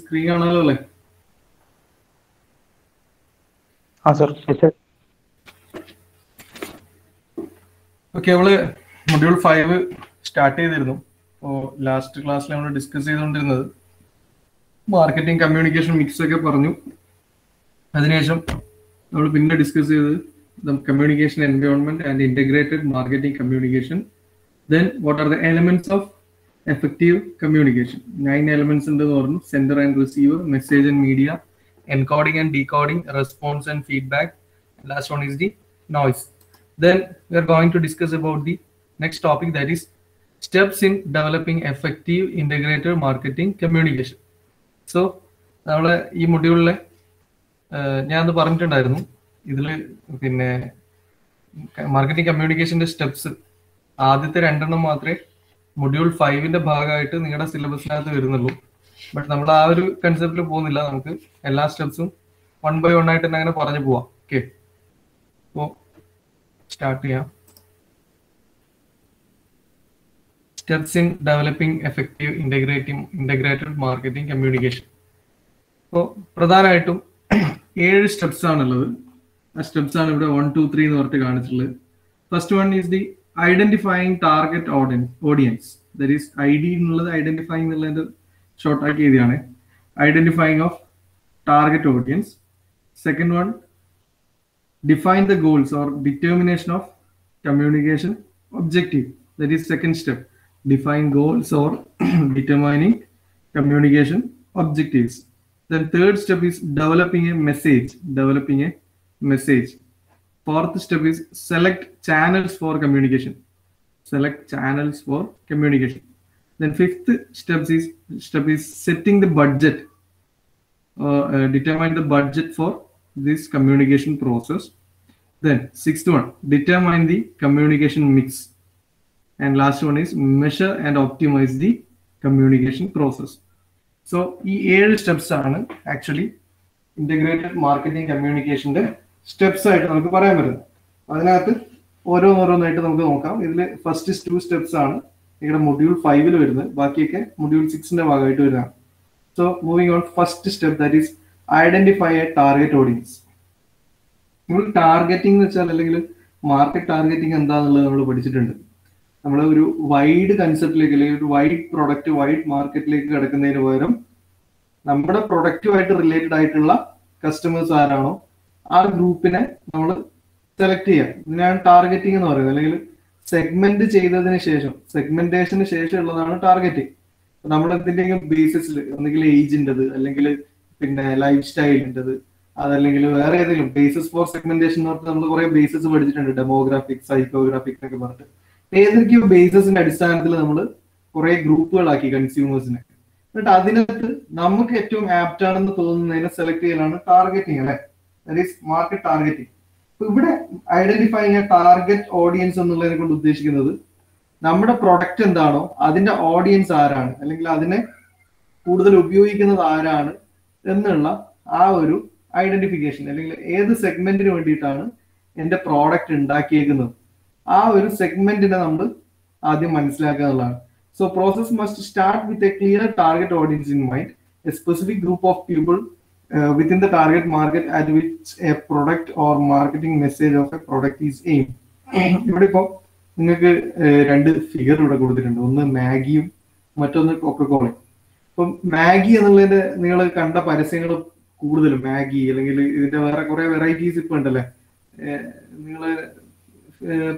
Screen കാണാലോ അല്ലേ? ആ സർ ഓക്കെ നമ്മൾ മൊഡ്യൂൾ ഫൈവ് സ്റ്റാർട്ട് ചെയ്തിരുന്നു. അപ്പോൾ ലാസ്റ്റ് ക്ലാസ്സിൽ നമ്മൾ ഡിസ്കസ് ചെയ്തുകൊണ്ടിരുന്നത് മാർക്കറ്റിംഗ് കമ്മ്യൂണിക്കേഷൻ മിക്സ് ഒക്കെ പറഞ്ഞു. അതിനുശേഷം നമ്മൾ പിന്നെ ഡിസ്കസ് ചെയ്തത് communication environment and integrated marketing communication then what are the elements of effective communication nine elements ഉണ്ട് എന്ന് പറഞ്ഞു. Sender and receiver message and media encoding and decoding response and feedback last one is the noise then we are going to discuss about the next topic that is steps in developing effective integrated marketing communication so നമ്മളെ ഈ മൊഡ്യൂളിലെ ഞാൻ അത് പറഞ്ഞിട്ടുണ്ടായിരുന്നു. ഇതിൽ പിന്നെ marketing കമ്മ്യൂണിക്കേഷന്റെ steps ആദ്യത്തെ രണ്ടെണ്ണം മാത്രമേ മൊഡ്യൂൾ ഫൈവിന്റെ ഭാഗമായിട്ട് നിങ്ങളുടെ സിലബസിനകത്ത് വരുന്നുള്ളൂ. ബട്ട് നമ്മൾ ആ ഒരു കൺസെപ്റ്റിൽ പോകുന്നില്ല നമുക്ക്. എല്ലാ സ്റ്റെപ്സും വൺ ബൈ വൺ ആയിട്ട് തന്നെ അങ്ങനെ പറഞ്ഞു പോവാം. ഓക്കെ അപ്പോൾ സ്റ്റാർട്ട് ചെയ്യാം. Steps in developing effective integrating integrated marketing communication അപ്പോൾ പ്രധാനമായിട്ടും ഏഴ് സ്റ്റെപ്സ് ആണുള്ളത്. ആ സ്റ്റെപ്സ് ആണ് ഇവിടെ വൺ ടു ത്രീ എന്ന് പറഞ്ഞിട്ട് കാണിച്ചിട്ടുള്ളത്. First one is the identifying target audience that is I D എന്നുള്ളത് ഐഡന്റിഫൈങ് എന്നുള്ളതിന്റെ ഷോർട്ട് ആക്കി എഴുതിയാണ് identifying of target audience second one the goals or determination of communication objective that is second step define goals or determining communication objectives then third step is developing a message developing a message fourth step is select channels for communication select channels for communication then fifth step is step is setting the budget uh, uh, determine the budget for this communication process. Then sixth one, determine the communication mix. And last one is measure and optimize the communication process. So ഈ ഏഴ് steps ആണ് actually integrated marketing കമ്മ്യൂണിക്കേഷന്റെ Steps ആയിട്ട് നമുക്ക് പറയാൻ പറ്റും. അതിനകത്ത് ഓരോന്നോരോന്നായിട്ട് നമുക്ക് നോക്കാം. ഇതിൽ ഫസ്റ്റ് ടു സ്റ്റെപ്സ് ആണ് ഇവിടെ മൊഡ്യൂൾ ഫൈവിൽ വരുന്നത്. ബാക്കിയൊക്കെ മൊഡ്യൂൾ സിക്സിന്റെ ഭാഗമായിട്ട് വരുന്നതാണ്. So moving on first step that is identify a target audience നമ്മൾ ടാർഗറ്റിംഗ് എന്ന് വെച്ചാൽ അല്ലെങ്കിൽ മാർക്കറ്റ് ടാർഗറ്റിംഗ് എന്താണെന്നുള്ളത് നമ്മൾ പഠിച്ചിട്ടുണ്ട്. നമ്മൾ ഒരു വൈഡ് കൺസെപ്റ്റിലേക്ക് അല്ലെങ്കിൽ ഒരു വൈഡ് പ്രൊഡക്റ്റ് വൈഡ് മാർക്കറ്റിലേക്ക് കിടക്കുന്നതിന് പകരം നമ്മുടെ പ്രൊഡക്റ്റുമായിട്ട് റിലേറ്റഡ് ആയിട്ടുള്ള കസ്റ്റമേഴ്സ് ആരാണോ ആ ഗ്രൂപ്പിനെ നമ്മൾ സെലക്ട് ചെയ്യാം. ഇതിനാണ് ടാർഗറ്റിംഗ് എന്ന് പറയുന്നത്. അല്ലെങ്കിൽ സെഗ്മെന്റ് ചെയ്തതിന് ശേഷം സെഗ്മെന്റേഷന് ശേഷം ഉള്ളതാണ് ടാർഗറ്റിംഗ് നമ്മൾ എന്തിന്റെയും ബേസിസിൽ ഒന്നുകിൽ ഏജിന്റെത് അല്ലെങ്കിൽ പിന്നെ ലൈഫ് സ്റ്റൈലിന്റെത് അതല്ലെങ്കിൽ വേറെ ഏതെങ്കിലും ബേസിസ് ഫോർ സെഗ്മെന്റേഷൻ എന്ന് പറഞ്ഞാൽ നമ്മൾ കുറെ ബേസിസ് പഠിച്ചിട്ടുണ്ട്. ഡെമോഗ്രാഫിക് സൈക്കോഗ്രാഫിക് എന്നൊക്കെ പറഞ്ഞിട്ട്. ഏതൊക്കെയോ ബേസിസിന്റെ അടിസ്ഥാനത്തിൽ നമ്മൾ കുറെ ഗ്രൂപ്പുകളാക്കി കൺസ്യൂമേഴ്സിനെ എന്നിട്ട് അതിനകത്ത് നമുക്ക് ഏറ്റവും ആപ്റ്റ് ആണെന്ന് തോന്നുന്നതിനെ സെലക്ട് ചെയ്യലാണ് ടാർഗറ്റിംഗ് അല്ലെ? ദാറ്റ് ഈസ് മാർക്കറ്റ് ടാർഗറ്റിംഗ് ഇവിടെ ഐഡന്റിഫൈങ് ടാർഗറ്റ് ഓഡിയൻസ് എന്നുള്ളതിനെ കൊണ്ട് ഉദ്ദേശിക്കുന്നത് നമ്മുടെ പ്രൊഡക്റ്റ് എന്താണോ അതിന്റെ ഓഡിയൻസ് ആരാണ് അല്ലെങ്കിൽ അതിനെ കൂടുതൽ ഉപയോഗിക്കുന്നത് ആരാണ് എന്നുള്ള ആ ഒരു ഐഡന്റിഫിക്കേഷൻ അല്ലെങ്കിൽ ഏത് സെഗ്മെന്റിന് വേണ്ടിയിട്ടാണ് എന്റെ പ്രോഡക്റ്റ് ഉണ്ടാക്കിയേക്കുന്നത്. ആ ഒരു സെഗ്മെന്റിനെ നമ്മൾ ആദ്യം മനസ്സിലാക്കുക എന്നുള്ളതാണ്. So process must start with a clear target audience in mind a specific group of people within the target market at which a product or marketing message of a product is aimed. ഇവിടെ ഇപ്പോൾ നിങ്ങൾക്ക് രണ്ട് figure ഇവിടെ കൊടുത്തിട്ടുണ്ട്. ഒന്ന് മാഗിയും മറ്റൊന്ന് കൊക്കക്കോളയും ഇപ്പം Maggi എന്നുള്ളതിന്റെ നിങ്ങൾ കണ്ട പരസ്യങ്ങൾ കൂടുതലും മാഗി അല്ലെങ്കിൽ ഇതിന്റെ വേറെ കുറെ വെറൈറ്റീസ് ഇപ്പൊ ഉണ്ടല്ലേ? നിങ്ങൾ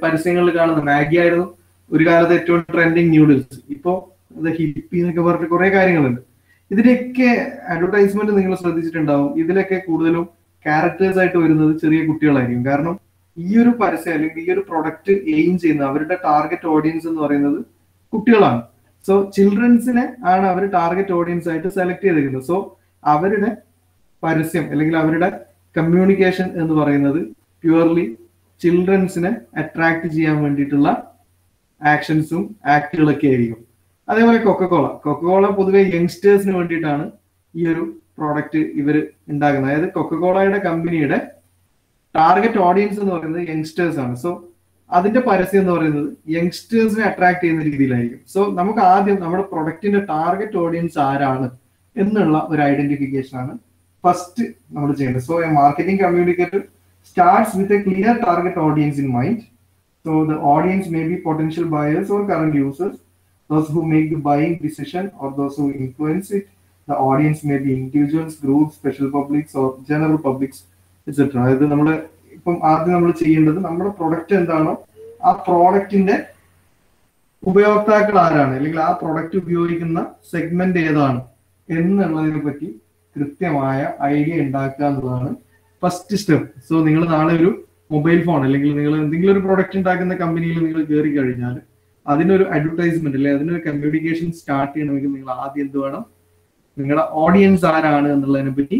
പരസ്യങ്ങളിൽ കാണുന്ന മാഗി ആയിരുന്നു ഒരു കാലത്ത് ഏറ്റവും ട്രെൻഡിങ് ന്യൂഡിൽസ് ഇപ്പോ ഹിപ്പി എന്നൊക്കെ പറഞ്ഞിട്ട് കുറെ കാര്യങ്ങളുണ്ട്. ഇതിന്റെയൊക്കെ അഡ്വർടൈസ്മെന്റ് നിങ്ങൾ ശ്രദ്ധിച്ചിട്ടുണ്ടാവും. ഇതിലൊക്കെ കൂടുതലും ക്യാരക്ടേഴ്സ് ആയിട്ട് വരുന്നത് ചെറിയ കുട്ടികളായിരിക്കും. കാരണം ഈ ഒരു പരസ്യം അല്ലെങ്കിൽ ഈ ഒരു പ്രൊഡക്റ്റ് എയിം ചെയ്യുന്ന അവരുടെ ടാർഗറ്റ് ഓഡിയൻസ് എന്ന് പറയുന്നത് കുട്ടികളാണ്. സോ ചിൽഡ്രൻസിനെ ആണ് അവർ ടാർഗറ്റ് ഓഡിയൻസ് ആയിട്ട് സെലക്ട് ചെയ്തിരിക്കുന്നത്. സോ അവരുടെ പരസ്യം അല്ലെങ്കിൽ അവരുടെ കമ്മ്യൂണിക്കേഷൻ എന്ന് പറയുന്നത് പ്യുവർലി ചിൽഡ്രൻസിനെ അട്രാക്ട് ചെയ്യാൻ വേണ്ടിയിട്ടുള്ള ആക്ഷൻസും ആക്ടുകളൊക്കെ ആയിരിക്കും. അതേപോലെ കൊക്കക്കോള കൊക്കക്കോള പൊതുവെ യങ്സ്റ്റേഴ്സിന് വേണ്ടിയിട്ടാണ് ഈ ഒരു പ്രോഡക്റ്റ് ഇവർ ഉണ്ടാക്കുന്നത് അതായത് കൊക്കക്കോളയുടെ കമ്പനിയുടെ ടാർഗറ്റ് ഓഡിയൻസ് എന്ന് പറയുന്നത് യങ്സ്റ്റേഴ്സ് ആണ്. സോ അതിന്റെ പരസ്യം എന്ന് പറയുന്നത് യങ്സ്റ്റേഴ്സിനെ അട്രാക്ട് ചെയ്യുന്ന രീതിയിലായിരിക്കും. സോ നമുക്ക് ആദ്യം നമ്മുടെ പ്രൊഡക്റ്റിന്റെ ടാർഗറ്റ് ഓഡിയൻസ് ആരാണ് എന്നുള്ള ഒരു ഐഡന്റിഫിക്കേഷൻ ആണ് ഫസ്റ്റ് നമ്മൾ ചെയ്യേണ്ടത്. So a marketing communicator starts with a clear target audience in mind so the audience may be potential buyers or current users those who make the buying decision or those who influence it. The audience may be individuals, groups, special publics or general publics, etc. അതായത് നമ്മൾ ഇപ്പം ആദ്യം നമ്മൾ ചെയ്യേണ്ടത് നമ്മുടെ product എന്താണോ ആ പ്രോഡക്റ്റിന്റെ ഉപയോക്താക്കൾ ആരാണ് അല്ലെങ്കിൽ ആ പ്രൊഡക്റ്റ് ഉപയോഗിക്കുന്ന സെഗ്മെന്റ് ഏതാണ് എന്നുള്ളതിനെ പറ്റി കൃത്യമായ ഐഡിയ ഉണ്ടാക്കുക എന്നുള്ളതാണ് ഫസ്റ്റ് സ്റ്റെപ്പ് സോ നിങ്ങൾ നാളെ ഒരു മൊബൈൽ ഫോൺ അല്ലെങ്കിൽ നിങ്ങൾ എന്തെങ്കിലും ഒരു പ്രൊഡക്റ്റ് ഉണ്ടാക്കുന്ന കമ്പനിയിൽ നിങ്ങൾ കയറി കഴിഞ്ഞാൽ അതിനൊരു അഡ്വർടൈസ്മെന്റ് അല്ലെ അതിനൊരു കമ്മ്യൂണിക്കേഷൻ സ്റ്റാർട്ട് ചെയ്യണമെങ്കിൽ നിങ്ങൾ ആദ്യം എന്ത് വേണം? നിങ്ങളുടെ ഓഡിയൻസ് ആരാണ് എന്നുള്ളതിനെ പറ്റി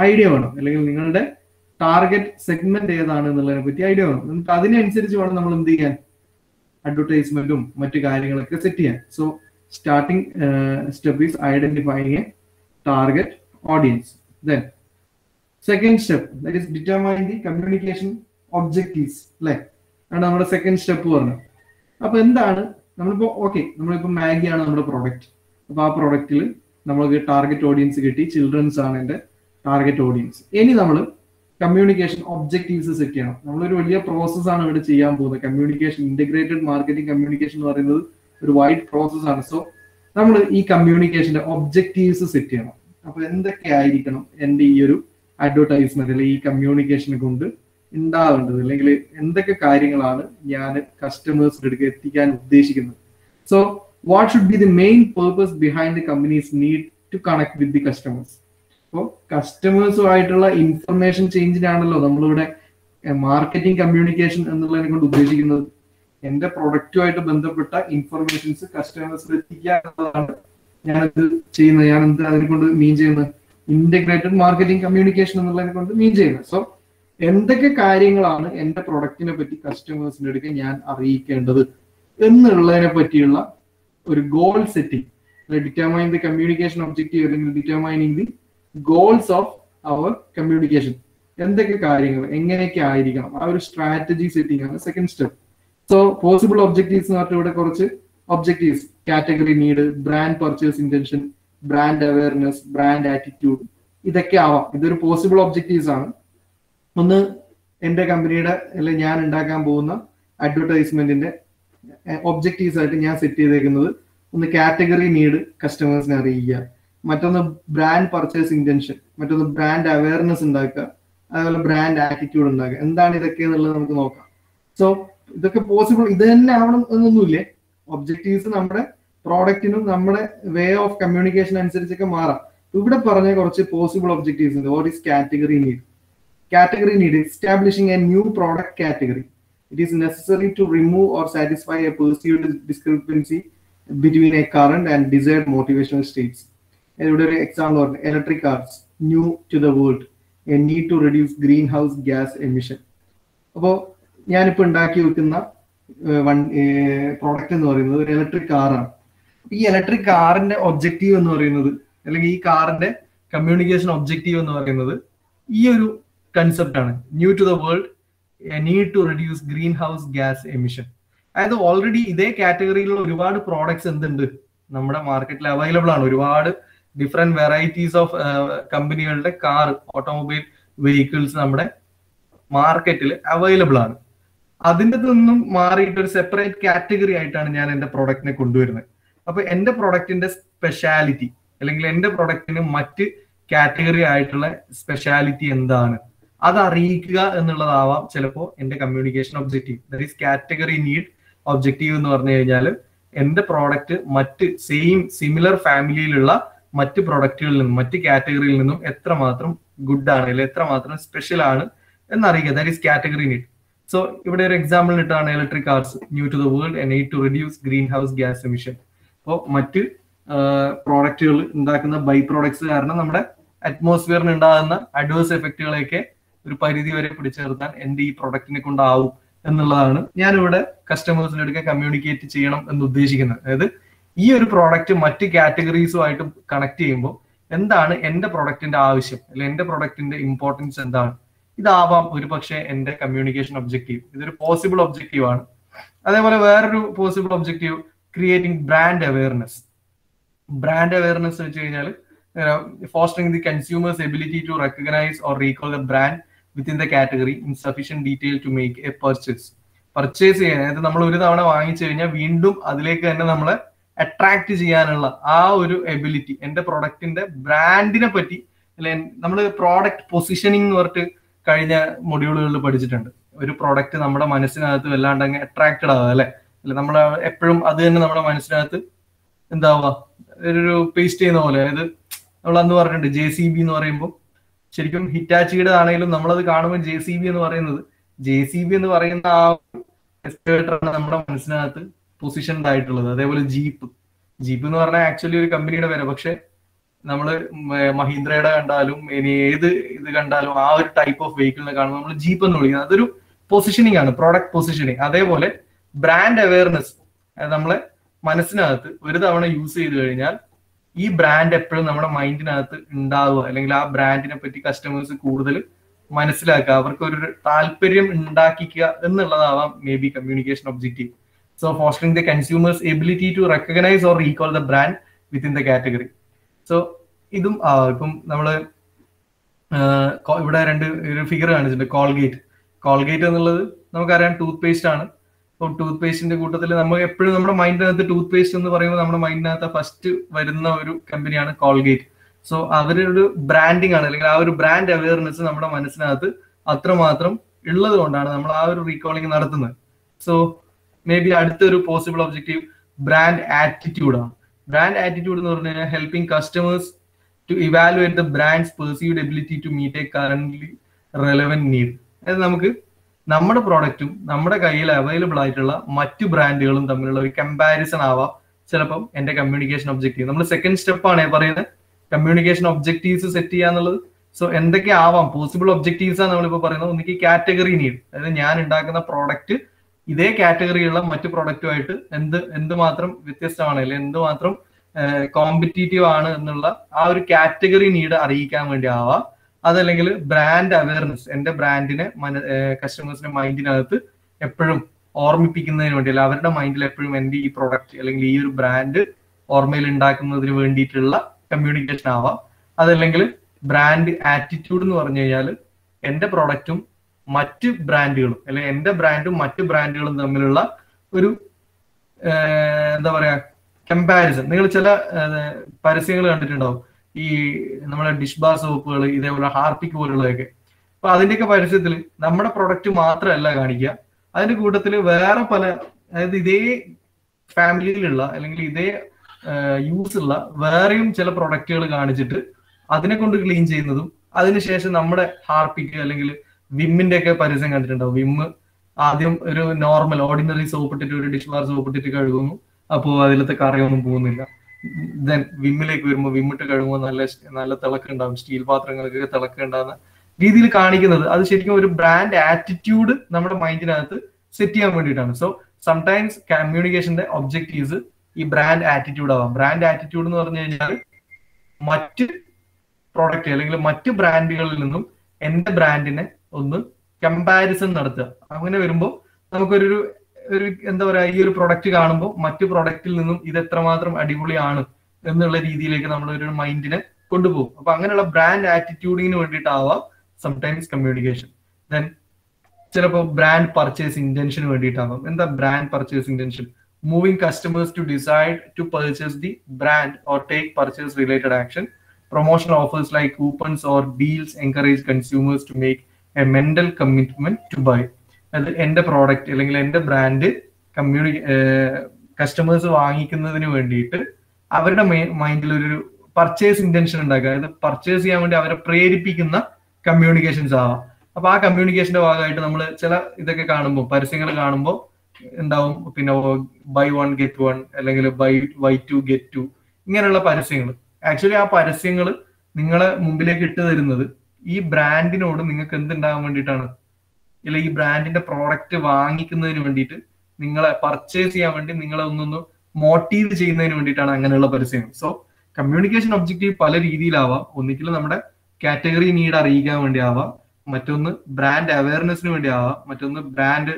ഐഡിയ വേണം. അല്ലെങ്കിൽ നിങ്ങളുടെ ടാർഗറ്റ് സെഗ്മെന്റ് ഏതാണ് എന്നുള്ളതിനെ പറ്റി ഐഡിയ വേണം. നമുക്ക് അതിനനുസരിച്ച് വേണം നമ്മൾ എന്ത് ചെയ്യാൻ? അഡ്വർടൈസ്മെന്റും മറ്റു കാര്യങ്ങളൊക്കെ സെറ്റ് ചെയ്യാൻ. So starting step is identifying a target audience then second step that is determine the communication objectives അല്ലെ? ആണ് നമ്മുടെ സെക്കൻഡ് സ്റ്റെപ്പ് പറഞ്ഞത്. അപ്പൊ എന്താണ്? നമ്മളിപ്പോ ഓക്കെ നമ്മളിപ്പോ മാഗിയാണ് നമ്മുടെ പ്രോഡക്റ്റ് അപ്പൊ ആ പ്രോഡക്റ്റിൽ നമ്മൾക്ക് ടാർഗറ്റ് ഓഡിയൻസ് കിട്ടി. ചിൽഡ്രൻസ് ആണ് എന്റെ ടാർഗറ്റ് ഓഡിയൻസ് ഇനി നമ്മൾ കമ്മ്യൂണിക്കേഷൻ ഒബ്ജക്റ്റീവ്സ് സെറ്റ് ചെയ്യണം. നമ്മളൊരു വലിയ പ്രോസസ് ആണ് ഇവിടെ ചെയ്യാൻ പോകുന്നത്. കമ്മ്യൂണിക്കേഷൻ ഇന്റഗ്രേറ്റഡ് മാർക്കറ്റിംഗ് കമ്മ്യൂണിക്കേഷൻ എന്ന് പറയുന്നത് ഒരു വൈഡ് പ്രോസസ് ആണ്. സോ നമ്മൾ ഈ കമ്മ്യൂണിക്കേഷന്റെ ഒബ്ജക്റ്റീവ്സ് സെറ്റ് ചെയ്യണം. അപ്പൊ എന്തൊക്കെ ആയിരിക്കണം എന്റെ ഈ ഒരു അഡ്വർടൈസ്മെന്റ് അല്ലെങ്കിൽ ഈ കമ്മ്യൂണിക്കേഷനെ കൊണ്ട് ഉണ്ടാവേണ്ടത് അല്ലെങ്കിൽ എന്തൊക്കെ കാര്യങ്ങളാണ് ഞാൻ കസ്റ്റമേഴ്സിന്റെ അടുക്ക് എത്തിക്കാൻ ഉദ്ദേശിക്കുന്നത്. So what should be the main purpose behind the companies need to connect with the customers അപ്പോൾ കസ്റ്റമേഴ്സുമായിട്ടുള്ള ഇൻഫർമേഷൻ ചേഞ്ചിനാണല്ലോ നമ്മളിവിടെ മാർക്കറ്റിംഗ് കമ്മ്യൂണിക്കേഷൻ എന്നുള്ളതിനെ കൊണ്ട് ഉദ്ദേശിക്കുന്നത്. എന്റെ പ്രൊഡക്റ്റുമായിട്ട് ബന്ധപ്പെട്ട ഇൻഫർമേഷൻസ് കസ്റ്റമേഴ്സിൽ എത്തിക്കുക എന്നതാണ് ഞാനത് ചെയ്യുന്നത്. ഞാൻ എന്ത് അതിനെ കൊണ്ട് മീൻ ചെയ്യുന്നത്? ഇന്റഗ്രേറ്റഡ് മാർക്കറ്റിംഗ് കമ്മ്യൂണിക്കേഷൻ എന്നുള്ളതിനെ കൊണ്ട് മീൻ ചെയ്യുന്നത്. സോ എന്തൊക്കെ കാര്യങ്ങളാണ് എന്റെ പ്രൊഡക്റ്റിനെ പറ്റി കസ്റ്റമേഴ്സിന്റെ അടുക്ക ഞാൻ അറിയിക്കേണ്ടത് എന്നുള്ളതിനെ പറ്റിയുള്ള ഒരു goal setting determine the communication objective അല്ലെങ്കിൽ determining the goals of our communication എന്തൊക്കെ കാര്യങ്ങൾ എങ്ങനെയൊക്കെ ആയിരിക്കണം ആ ഒരു സ്ട്രാറ്റജി സെറ്റിംഗ് ആണ് second step so possible objectives എന്ന് പറഞ്ഞാൽ ഇവിടെ കുറച്ച് objectives category need brand purchase intention brand awareness brand attitude ഇതൊക്കെ ആവാം. ഇതൊരു പോസിബിൾ ഒബ്ജക്റ്റീവ്സ് ആണ്. ഒന്ന് എന്റെ കമ്പനിയുടെ അല്ലെങ്കിൽ ഞാൻ ഉണ്ടാക്കാൻ പോകുന്ന അഡ്വർടൈസ്മെന്റിന്റെ ഒബ്ജക്റ്റീവ്സ് ആയിട്ട് ഞാൻ സെറ്റ് ചെയ്തേക്കുന്നത് ഒന്ന് കാറ്റഗറി നീഡ് കസ്റ്റമേഴ്സിനെ അറിയിക്കുക. മറ്റൊന്ന് ബ്രാൻഡ് പർച്ചേസ് ഇന്റൻഷൻ മറ്റൊന്ന് ബ്രാൻഡ് അവയർനെസ് ഉണ്ടാക്കുക. അതുപോലെ ബ്രാൻഡ് ആറ്റിറ്റ്യൂഡ് ഉണ്ടാക്കുക. എന്താണ് ഇതൊക്കെ എന്നുള്ളത് നമുക്ക് നോക്കാം. സോ ഇതൊക്കെ പോസിബിൾ ഇത് തന്നെ ആവണം എന്നൊന്നുമില്ലേ? ഒബ്ജക്റ്റീവ്സ് നമ്മുടെ പ്രോഡക്റ്റിനും നമ്മുടെ വേ ഓഫ് കമ്മ്യൂണിക്കേഷൻ അനുസരിച്ചൊക്കെ മാറാം. ഇവിടെ പറഞ്ഞ കുറച്ച് പോസിബിൾ ഒബ്ജക്റ്റീവ്സ് ഉണ്ട്. What is category need category need establishing a new product category. It is necessary to remove or satisfy a perceived discrepancy between a current and desired motivational states. ഇവിടെ ഒരു example പറഞ്ഞു electric cars new to the world a need to reduce greenhouse gas emission അപ്പോൾ ഞാനിപ്പോൾ ഉണ്ടാക്കി വെക്കുന്ന one product എന്ന് പറയുന്നത് ഒരു ഇലക്ട്രിക് കാറാണ് ഈ ഇലക്ട്രിക് കാറിന്റെ ഒബ്ജക്റ്റീവ് എന്ന് പറയുന്നത് അല്ലെങ്കിൽ ഈ കാറിന്റെ കമ്മ്യൂണിക്കേഷൻ ഒബ്ജക്റ്റീവ് എന്ന് പറയുന്നത് ഈ ഒരു കൺസെപ്റ്റ് ആണ്. New to the world need to reduce greenhouse gas emission അതായത് ഓൾറെഡി ഇതേ കാറ്റഗറിയിലുള്ള ഒരുപാട് പ്രോഡക്ട്സ് എന്തുണ്ട്? നമ്മുടെ മാർക്കറ്റിൽ അവൈലബിൾ ആണ്. ഒരുപാട് ഡിഫറെന്റ് വെറൈറ്റീസ് ഓഫ് കമ്പനികളുടെ കാർ ഓട്ടോമൊബൈൽ വെഹിക്കിൾസ് നമ്മുടെ മാർക്കറ്റിൽ അവൈലബിൾ ആണ്. അതിന്റെ നിന്നും മാറിയിട്ട് ഒരു സെപ്പറേറ്റ് കാറ്റഗറി ആയിട്ടാണ് ഞാൻ എന്റെ പ്രൊഡക്റ്റിനെ കൊണ്ടുവരുന്നത്. അപ്പൊ എന്റെ പ്രൊഡക്റ്റിന്റെ സ്പെഷ്യാലിറ്റി അല്ലെങ്കിൽ എന്റെ പ്രൊഡക്റ്റിന് മറ്റ് കാറ്റഗറി ആയിട്ടുള്ള സ്പെഷ്യാലിറ്റി എന്താണ്? അത് അറിയിക്കുക എന്നുള്ളതാവാം ചിലപ്പോൾ എന്റെ communication objective that is category need objective എന്ന് പറഞ്ഞു കഴിഞ്ഞാൽ എന്റെ പ്രോഡക്റ്റ് മറ്റ് സെയിം സിമിലർ ഫാമിലിയിലുള്ള മറ്റ് പ്രൊഡക്റ്റുകളിൽ നിന്നും മറ്റ് കാറ്റഗറിയിൽ നിന്നും എത്രമാത്രം ഗുഡ് ആണ് അല്ലെങ്കിൽ എത്രമാത്രം സ്പെഷ്യൽ ആണ് എന്നറിയിക്കുക. That is category need so ഇവിടെ ഒരു എക്സാമ്പിൾ ഇട്ടാണ് electric cars new to the world and need to reduce greenhouse gas emission അപ്പോൾ മറ്റ് പ്രോഡക്റ്റുകൾ ഉണ്ടാക്കുന്ന ബൈ പ്രോഡക്ട്സ് കാരണം നമ്മുടെ അറ്റ്മോസ്ഫിയറിന് ഉണ്ടാകുന്ന അഡ്വേഴ്സ് എഫക്റ്റുകളെയൊക്കെ ഒരു പരിധി വരെ പിടിച്ചേർത്താൻ എന്റെ ഈ പ്രൊഡക്റ്റിനെ കൊണ്ടാവും എന്നുള്ളതാണ് ഞാനിവിടെ കസ്റ്റമേഴ്സിന്റെ അടുക്ക കമ്മ്യൂണിക്കേറ്റ് ചെയ്യണം എന്ന് ഉദ്ദേശിക്കുന്നത്. അതായത് ഈ ഒരു പ്രോഡക്റ്റ് മറ്റ് കാറ്റഗറീസുമായിട്ട് കണക്ട് ചെയ്യുമ്പോൾ എന്താണ് എന്റെ പ്രൊഡക്റ്റിന്റെ ആവശ്യം? അല്ലെങ്കിൽ എന്റെ പ്രൊഡക്റ്റിന്റെ ഇമ്പോർട്ടൻസ് എന്താണ്? ഇതാവാം ഒരു പക്ഷേ എന്റെ കമ്മ്യൂണിക്കേഷൻ ഒബ്ജക്റ്റീവ് ഇതൊരു പോസിബിൾ ഒബ്ജക്റ്റീവ് ആണ്. അതേപോലെ വേറൊരു possible objective creating brand awareness brand awareness വെച്ച് കഴിഞ്ഞാൽ fostering the consumers ability to recognise or recall the brand within the category in sufficient detail to make a purchase purchase ചെയ്യാൻ അതായത് നമ്മൾ ഒരു തവണ വാങ്ങിച്ചു കഴിഞ്ഞാൽ വീണ്ടും അതിലേക്ക് തന്നെ നമ്മളെ അട്രാക്ട് ചെയ്യാനുള്ള ആ ഒരു എബിലിറ്റി എന്റെ പ്രൊഡക്റ്റിന്റെ ബ്രാൻഡിനെ പറ്റി അല്ലെ നമ്മൾ പ്രോഡക്റ്റ് പൊസിഷനിങ് എന്ന് പറഞ്ഞിട്ട് കഴിഞ്ഞ മൊഡ്യൂളുകളിൽ പഠിച്ചിട്ടുണ്ട്. ഒരു പ്രോഡക്റ്റ് നമ്മുടെ മനസ്സിനകത്ത് വല്ലാണ്ട് അങ്ങ് അട്രാക്റ്റഡ് ആവുക അല്ലെ? അല്ലെ നമ്മൾ എപ്പോഴും അത് തന്നെ നമ്മുടെ മനസ്സിനകത്ത് എന്താവുക? ഒരു പേസ്റ്റ് ചെയ്യുന്ന പോലെ അതായത് നമ്മൾ അന്ന് പറഞ്ഞിട്ടുണ്ട് ജെ സി ബി എന്ന് പറയുമ്പോൾ ശരിക്കും ഹിറ്റാച്ചിയുടെ ആണെങ്കിലും നമ്മളത് കാണുമ്പോൾ ജെ സി ബി എന്ന് പറയുന്നത്. ജെ സി ബി എന്ന് പറയുന്ന ആ എക്സ്കേറ്ററാണ് നമ്മുടെ മനസ്സിനകത്ത് പൊസിഷൻഡ് ആയിട്ടുള്ളത്. അതേപോലെ ജീപ്പ്. ജീപ്പ് എന്ന് പറഞ്ഞാൽ ആക്ച്വലി ഒരു കമ്പനിയുടെ പേര്. പക്ഷെ നമ്മൾ മഹീന്ദ്രയുടെ കണ്ടാലും ഇനി ഏത് ഇത് കണ്ടാലും ആ ഒരു ടൈപ്പ് ഓഫ് വെഹിക്കിളിനെ കാണുമ്പോൾ നമ്മൾ ജീപ്പ് എന്ന് വിളിക്കുന്നത്. അതൊരു പൊസിഷനിങ് ആണ് പ്രോഡക്റ്റ് പൊസിഷനിങ് അതേപോലെ ബ്രാൻഡ് അവയർനെസ് നമ്മളെ മനസ്സിനകത്ത് ഒരു തവണ യൂസ് ചെയ്ത് കഴിഞ്ഞാൽ ഈ ബ്രാൻഡ് എപ്പോഴും നമ്മുടെ മൈൻഡിനകത്ത് ഉണ്ടാവുക. അല്ലെങ്കിൽ ആ ബ്രാൻഡിനെ പറ്റി കസ്റ്റമേഴ്സ് കൂടുതൽ മനസ്സിലാക്കുക. അവർക്ക് ഒരു താല്പര്യം ഉണ്ടാക്കിക്കുക എന്നുള്ളതാവാം may be communication objective so fostering the consumers ability to recognise or recall the brand within the category so ഇതും ഇപ്പം നമ്മൾ ഇവിടെ രണ്ട് ഒരു ഫിഗർ കാണിച്ചിട്ടുണ്ട്. കോൾഗേറ്റ് കോൾഗേറ്റ് എന്നുള്ളത് നമുക്കറിയാം ടൂത്ത് പേസ്റ്റ് ആണ്. ഇപ്പോൾ ടൂത്ത് പേസ്റ്റിന്റെ കൂട്ടത്തിൽ നമ്മൾ എപ്പോഴും നമ്മുടെ മൈൻഡിനകത്ത് ടൂത്ത് പേസ്റ്റ് എന്ന് പറയുമ്പോൾ നമ്മുടെ മൈൻഡിനകത്ത് ഫസ്റ്റ് വരുന്ന ഒരു കമ്പനിയാണ് കോൾഗേറ്റ് സോ അവരൊരു ബ്രാൻഡിങ് ആണ്. അല്ലെങ്കിൽ ആ ഒരു ബ്രാൻഡ് അവയർനെസ് നമ്മുടെ മനസ്സിനകത്ത് അത്രമാത്രം ഉള്ളത് കൊണ്ടാണ് നമ്മൾ ആ ഒരു റീകോളിംഗ് നടത്തുന്നത്. സോ മേ ബി അടുത്തൊരു പോസിബിൾ ഒബ്ജക്റ്റീവ് ബ്രാൻഡ് ആറ്റിറ്റ്യൂഡാണ് ബ്രാൻഡ് ആറ്റിറ്റ്യൂഡ് എന്ന് പറഞ്ഞു കഴിഞ്ഞാൽ helping customers to evaluate the brand's perceived ability to meet a current relevant need അതായത് നമുക്ക് നമ്മുടെ പ്രോഡക്റ്റും നമ്മുടെ കയ്യിൽ അവൈലബിൾ ആയിട്ടുള്ള മറ്റു ബ്രാൻഡുകളും തമ്മിലുള്ള ഒരു കമ്പാരിസൺ ആവാം ചിലപ്പം എന്റെ കമ്മ്യൂണിക്കേഷൻ ഒബ്ജക്റ്റീവ് നമ്മൾ സെക്കൻഡ് സ്റ്റെപ്പ് ആണ് പറയുന്നത്. കമ്മ്യൂണിക്കേഷൻ ഒബ്ജക്റ്റീവ്സ് സെറ്റ് ചെയ്യുക എന്നുള്ളത്. സോ എന്തൊക്കെ ആവാം? പോസിബിൾ ഒബ്ജക്റ്റീവ്സ് ആണ് നമ്മളിപ്പോ പറയുന്നത്. ഒന്നിക്ക് കാറ്റഗറി നീഡ് അതായത് ഞാൻ ഉണ്ടാക്കുന്ന പ്രോഡക്റ്റ് ഇതേ കാറ്റഗറിയുള്ള മറ്റു പ്രോഡക്റ്റുമായിട്ട് എന്ത് എന്തുമാത്രം വ്യത്യസ്തമാണ്? അല്ലെങ്കിൽ എന്തുമാത്രം കോമ്പറ്റീറ്റീവ് ആണ് എന്നുള്ള ആ ഒരു കാറ്റഗറി നീഡ് അറിയിക്കാൻ വേണ്ടി ആവാം. അതല്ലെങ്കിൽ ബ്രാൻഡ് അവയർനെസ് എന്റെ ബ്രാൻഡിനെ കസ്റ്റമേഴ്സിന്റെ മൈൻഡിനകത്ത് എപ്പോഴും ഓർമ്മിപ്പിക്കുന്നതിന് വേണ്ടി അല്ല അവരുടെ മൈൻഡിൽ എപ്പോഴും എന്റെ ഈ പ്രൊഡക്റ്റ് അല്ലെങ്കിൽ ഈ ഒരു ബ്രാൻഡ് ഓർമ്മയിൽ ഉണ്ടാക്കുന്നതിന് വേണ്ടിയിട്ടുള്ള കമ്മ്യൂണിക്കേഷൻ ആവാം. അതല്ലെങ്കിൽ ബ്രാൻഡ് ആറ്റിറ്റ്യൂഡ് എന്ന് പറഞ്ഞു കഴിഞ്ഞാൽ എന്റെ പ്രോഡക്റ്റും മറ്റ് ബ്രാൻഡുകളും അല്ലെങ്കിൽ എന്റെ ബ്രാൻഡും മറ്റ് ബ്രാൻഡുകളും തമ്മിലുള്ള ഒരു എന്താ പറയാ കമ്പാരിസൺ നിങ്ങൾ ചില പരസ്യങ്ങൾ കണ്ടിട്ടുണ്ടാവും. ഈ നമ്മുടെ ഡിഷ് ബാർ സോപ്പുകൾ ഇതേപോലെ ഹാർപ്പിക് പോലുള്ളതൊക്കെ. അപ്പൊ അതിന്റെയൊക്കെ പരസ്യത്തിൽ നമ്മുടെ പ്രൊഡക്റ്റ് മാത്രമല്ല കാണിക്കുക. അതിന്റെ കൂട്ടത്തിൽ വേറെ പല അതായത് ഇതേ ഫാമിലിയിലുള്ള അല്ലെങ്കിൽ ഇതേ യൂസ് ഉള്ള വേറെയും ചില പ്രൊഡക്റ്റുകൾ കാണിച്ചിട്ട് അതിനെ കൊണ്ട് ക്ലീൻ ചെയ്യുന്നതും അതിനുശേഷം നമ്മുടെ ഹാർപ്പിക്ക് അല്ലെങ്കിൽ വിമ്മിന്റെ ഒക്കെ പരസ്യം കണ്ടിട്ടുണ്ടാവും. വിമ്മ് ആദ്യം ഒരു നോർമൽ ഓർഡിനറി സോപ്പ് ഇട്ടിട്ട് ഒരു ഡിഷ് ബാർ സോപ്പ് ഇട്ടിട്ട് കഴുകുന്നു. അപ്പോൾ അതിലത്തെ കറിയൊന്നും പോകുന്നില്ല. ദെൻ വിമ്മിലേക്ക് വരുമ്പോൾ വിമ്മിട്ട് കഴുകുമ്പോൾ നല്ല നല്ല തിളക്കം ഉണ്ടാവും സ്റ്റീൽ പാത്രങ്ങൾക്ക് തിളക്കം രീതിയിൽ കാണിക്കുന്നത്. അത് ശരിക്കും ഒരു ബ്രാൻഡ് ആറ്റിറ്റ്യൂഡ് നമ്മുടെ മൈൻഡിനകത്ത് സെറ്റ് ചെയ്യാൻ വേണ്ടിയിട്ടാണ്. സോ സംടൈംസ് കമ്മ്യൂണിക്കേഷന്റെ ഒബ്ജക്റ്റീവ്സ് ഈ ബ്രാൻഡ് ആറ്റിറ്റ്യൂഡ് ആവാം. ബ്രാൻഡ് ആറ്റിറ്റ്യൂഡ് എന്ന് പറഞ്ഞു കഴിഞ്ഞാൽ മറ്റ് പ്രോഡക്റ്റ് അല്ലെങ്കിൽ മറ്റ് ബ്രാൻഡുകളിൽ നിന്നും എന്റെ ബ്രാൻഡിനെ ഒന്ന് കമ്പാരിസൺ നടത്തുക. അങ്ങനെ വരുമ്പോൾ നമുക്കൊരു ഒരു എന്താ പറയാ ഈ ഒരു പ്രൊഡക്റ്റ് കാണുമ്പോൾ മറ്റു പ്രൊഡക്റ്റിൽ നിന്നും ഇത് എത്രമാത്രം അടിപൊളിയാണ് എന്നുള്ള രീതിയിലേക്ക് നമ്മൾ ഒരു മൈൻഡിനെ കൊണ്ടുപോകും. അപ്പൊ അങ്ങനെയുള്ള ബ്രാൻഡ് ആറ്റിറ്റ്യൂഡിന് വേണ്ടിയിട്ടാവാം സംടൈംസ് കമ്മ്യൂണിക്കേഷൻ ദെൻ ചിലപ്പോൾ ബ്രാൻഡ് പർച്ചേസ് ഇന്റൻഷന് വേണ്ടിയിട്ടാവാം. എന്താ brand purchase intention moving customers to decide to purchase the brand or take purchase related action promotional offers like coupons or deals encourage consumers to make a mental commitment to buy അത് എന്റെ product അല്ലെങ്കിൽ എന്റെ brand കമ്മ്യൂണി customers വാങ്ങിക്കുന്നതിന് വേണ്ടിയിട്ട് അവരുടെ മൈൻഡിൽ ഒരു പർച്ചേസ് ഇന്റൻഷൻ ഉണ്ടാക്കുക. അതായത് പർച്ചേസ് ചെയ്യാൻ വേണ്ടി അവരെ പ്രേരിപ്പിക്കുന്ന കമ്മ്യൂണിക്കേഷൻസ് ആവാം. അപ്പൊ ആ കമ്മ്യൂണിക്കേഷന്റെ ഭാഗമായിട്ട് നമ്മൾ ചില ഇതൊക്കെ കാണുമ്പോൾ പരസ്യങ്ങൾ കാണുമ്പോൾ ഉണ്ടാവും പിന്നെ ബൈ വൺ ഗെറ്റ് വൺ അല്ലെങ്കിൽ buy Y two get two ഇങ്ങനെയുള്ള പരസ്യങ്ങൾ. ആക്ച്വലി ആ പരസ്യങ്ങൾ നിങ്ങളെ മുമ്പിലേക്ക് ഇട്ട് തരുന്നത് ഈ ബ്രാൻഡിനോട് നിങ്ങൾക്ക് എന്തുണ്ടാകാൻ വേണ്ടിയിട്ടാണ്? ഇല്ല ഈ ബ്രാൻഡിന്റെ പ്രോഡക്റ്റ് വാങ്ങിക്കുന്നതിന് വേണ്ടിയിട്ട് നിങ്ങളെ പർച്ചേസ് ചെയ്യാൻ വേണ്ടി നിങ്ങളെ ഒന്നൊന്ന് മോട്ടീവ് ചെയ്യുന്നതിന് വേണ്ടിയിട്ടാണ് അങ്ങനെയുള്ള പരസ്യം. സോ കമ്മ്യൂണിക്കേഷൻ ഒബ്ജക്റ്റീവ് പല രീതിയിലാവാം. ഒന്നിക്കൽ നമ്മുടെ കാറ്റഗറി നീഡ് അറിയിക്കാൻ വേണ്ടി ആവാം. മറ്റൊന്ന് ബ്രാൻഡ് അവയർനെസ്സിന് വേണ്ടി ആവാം. മറ്റൊന്ന് ബ്രാൻഡ്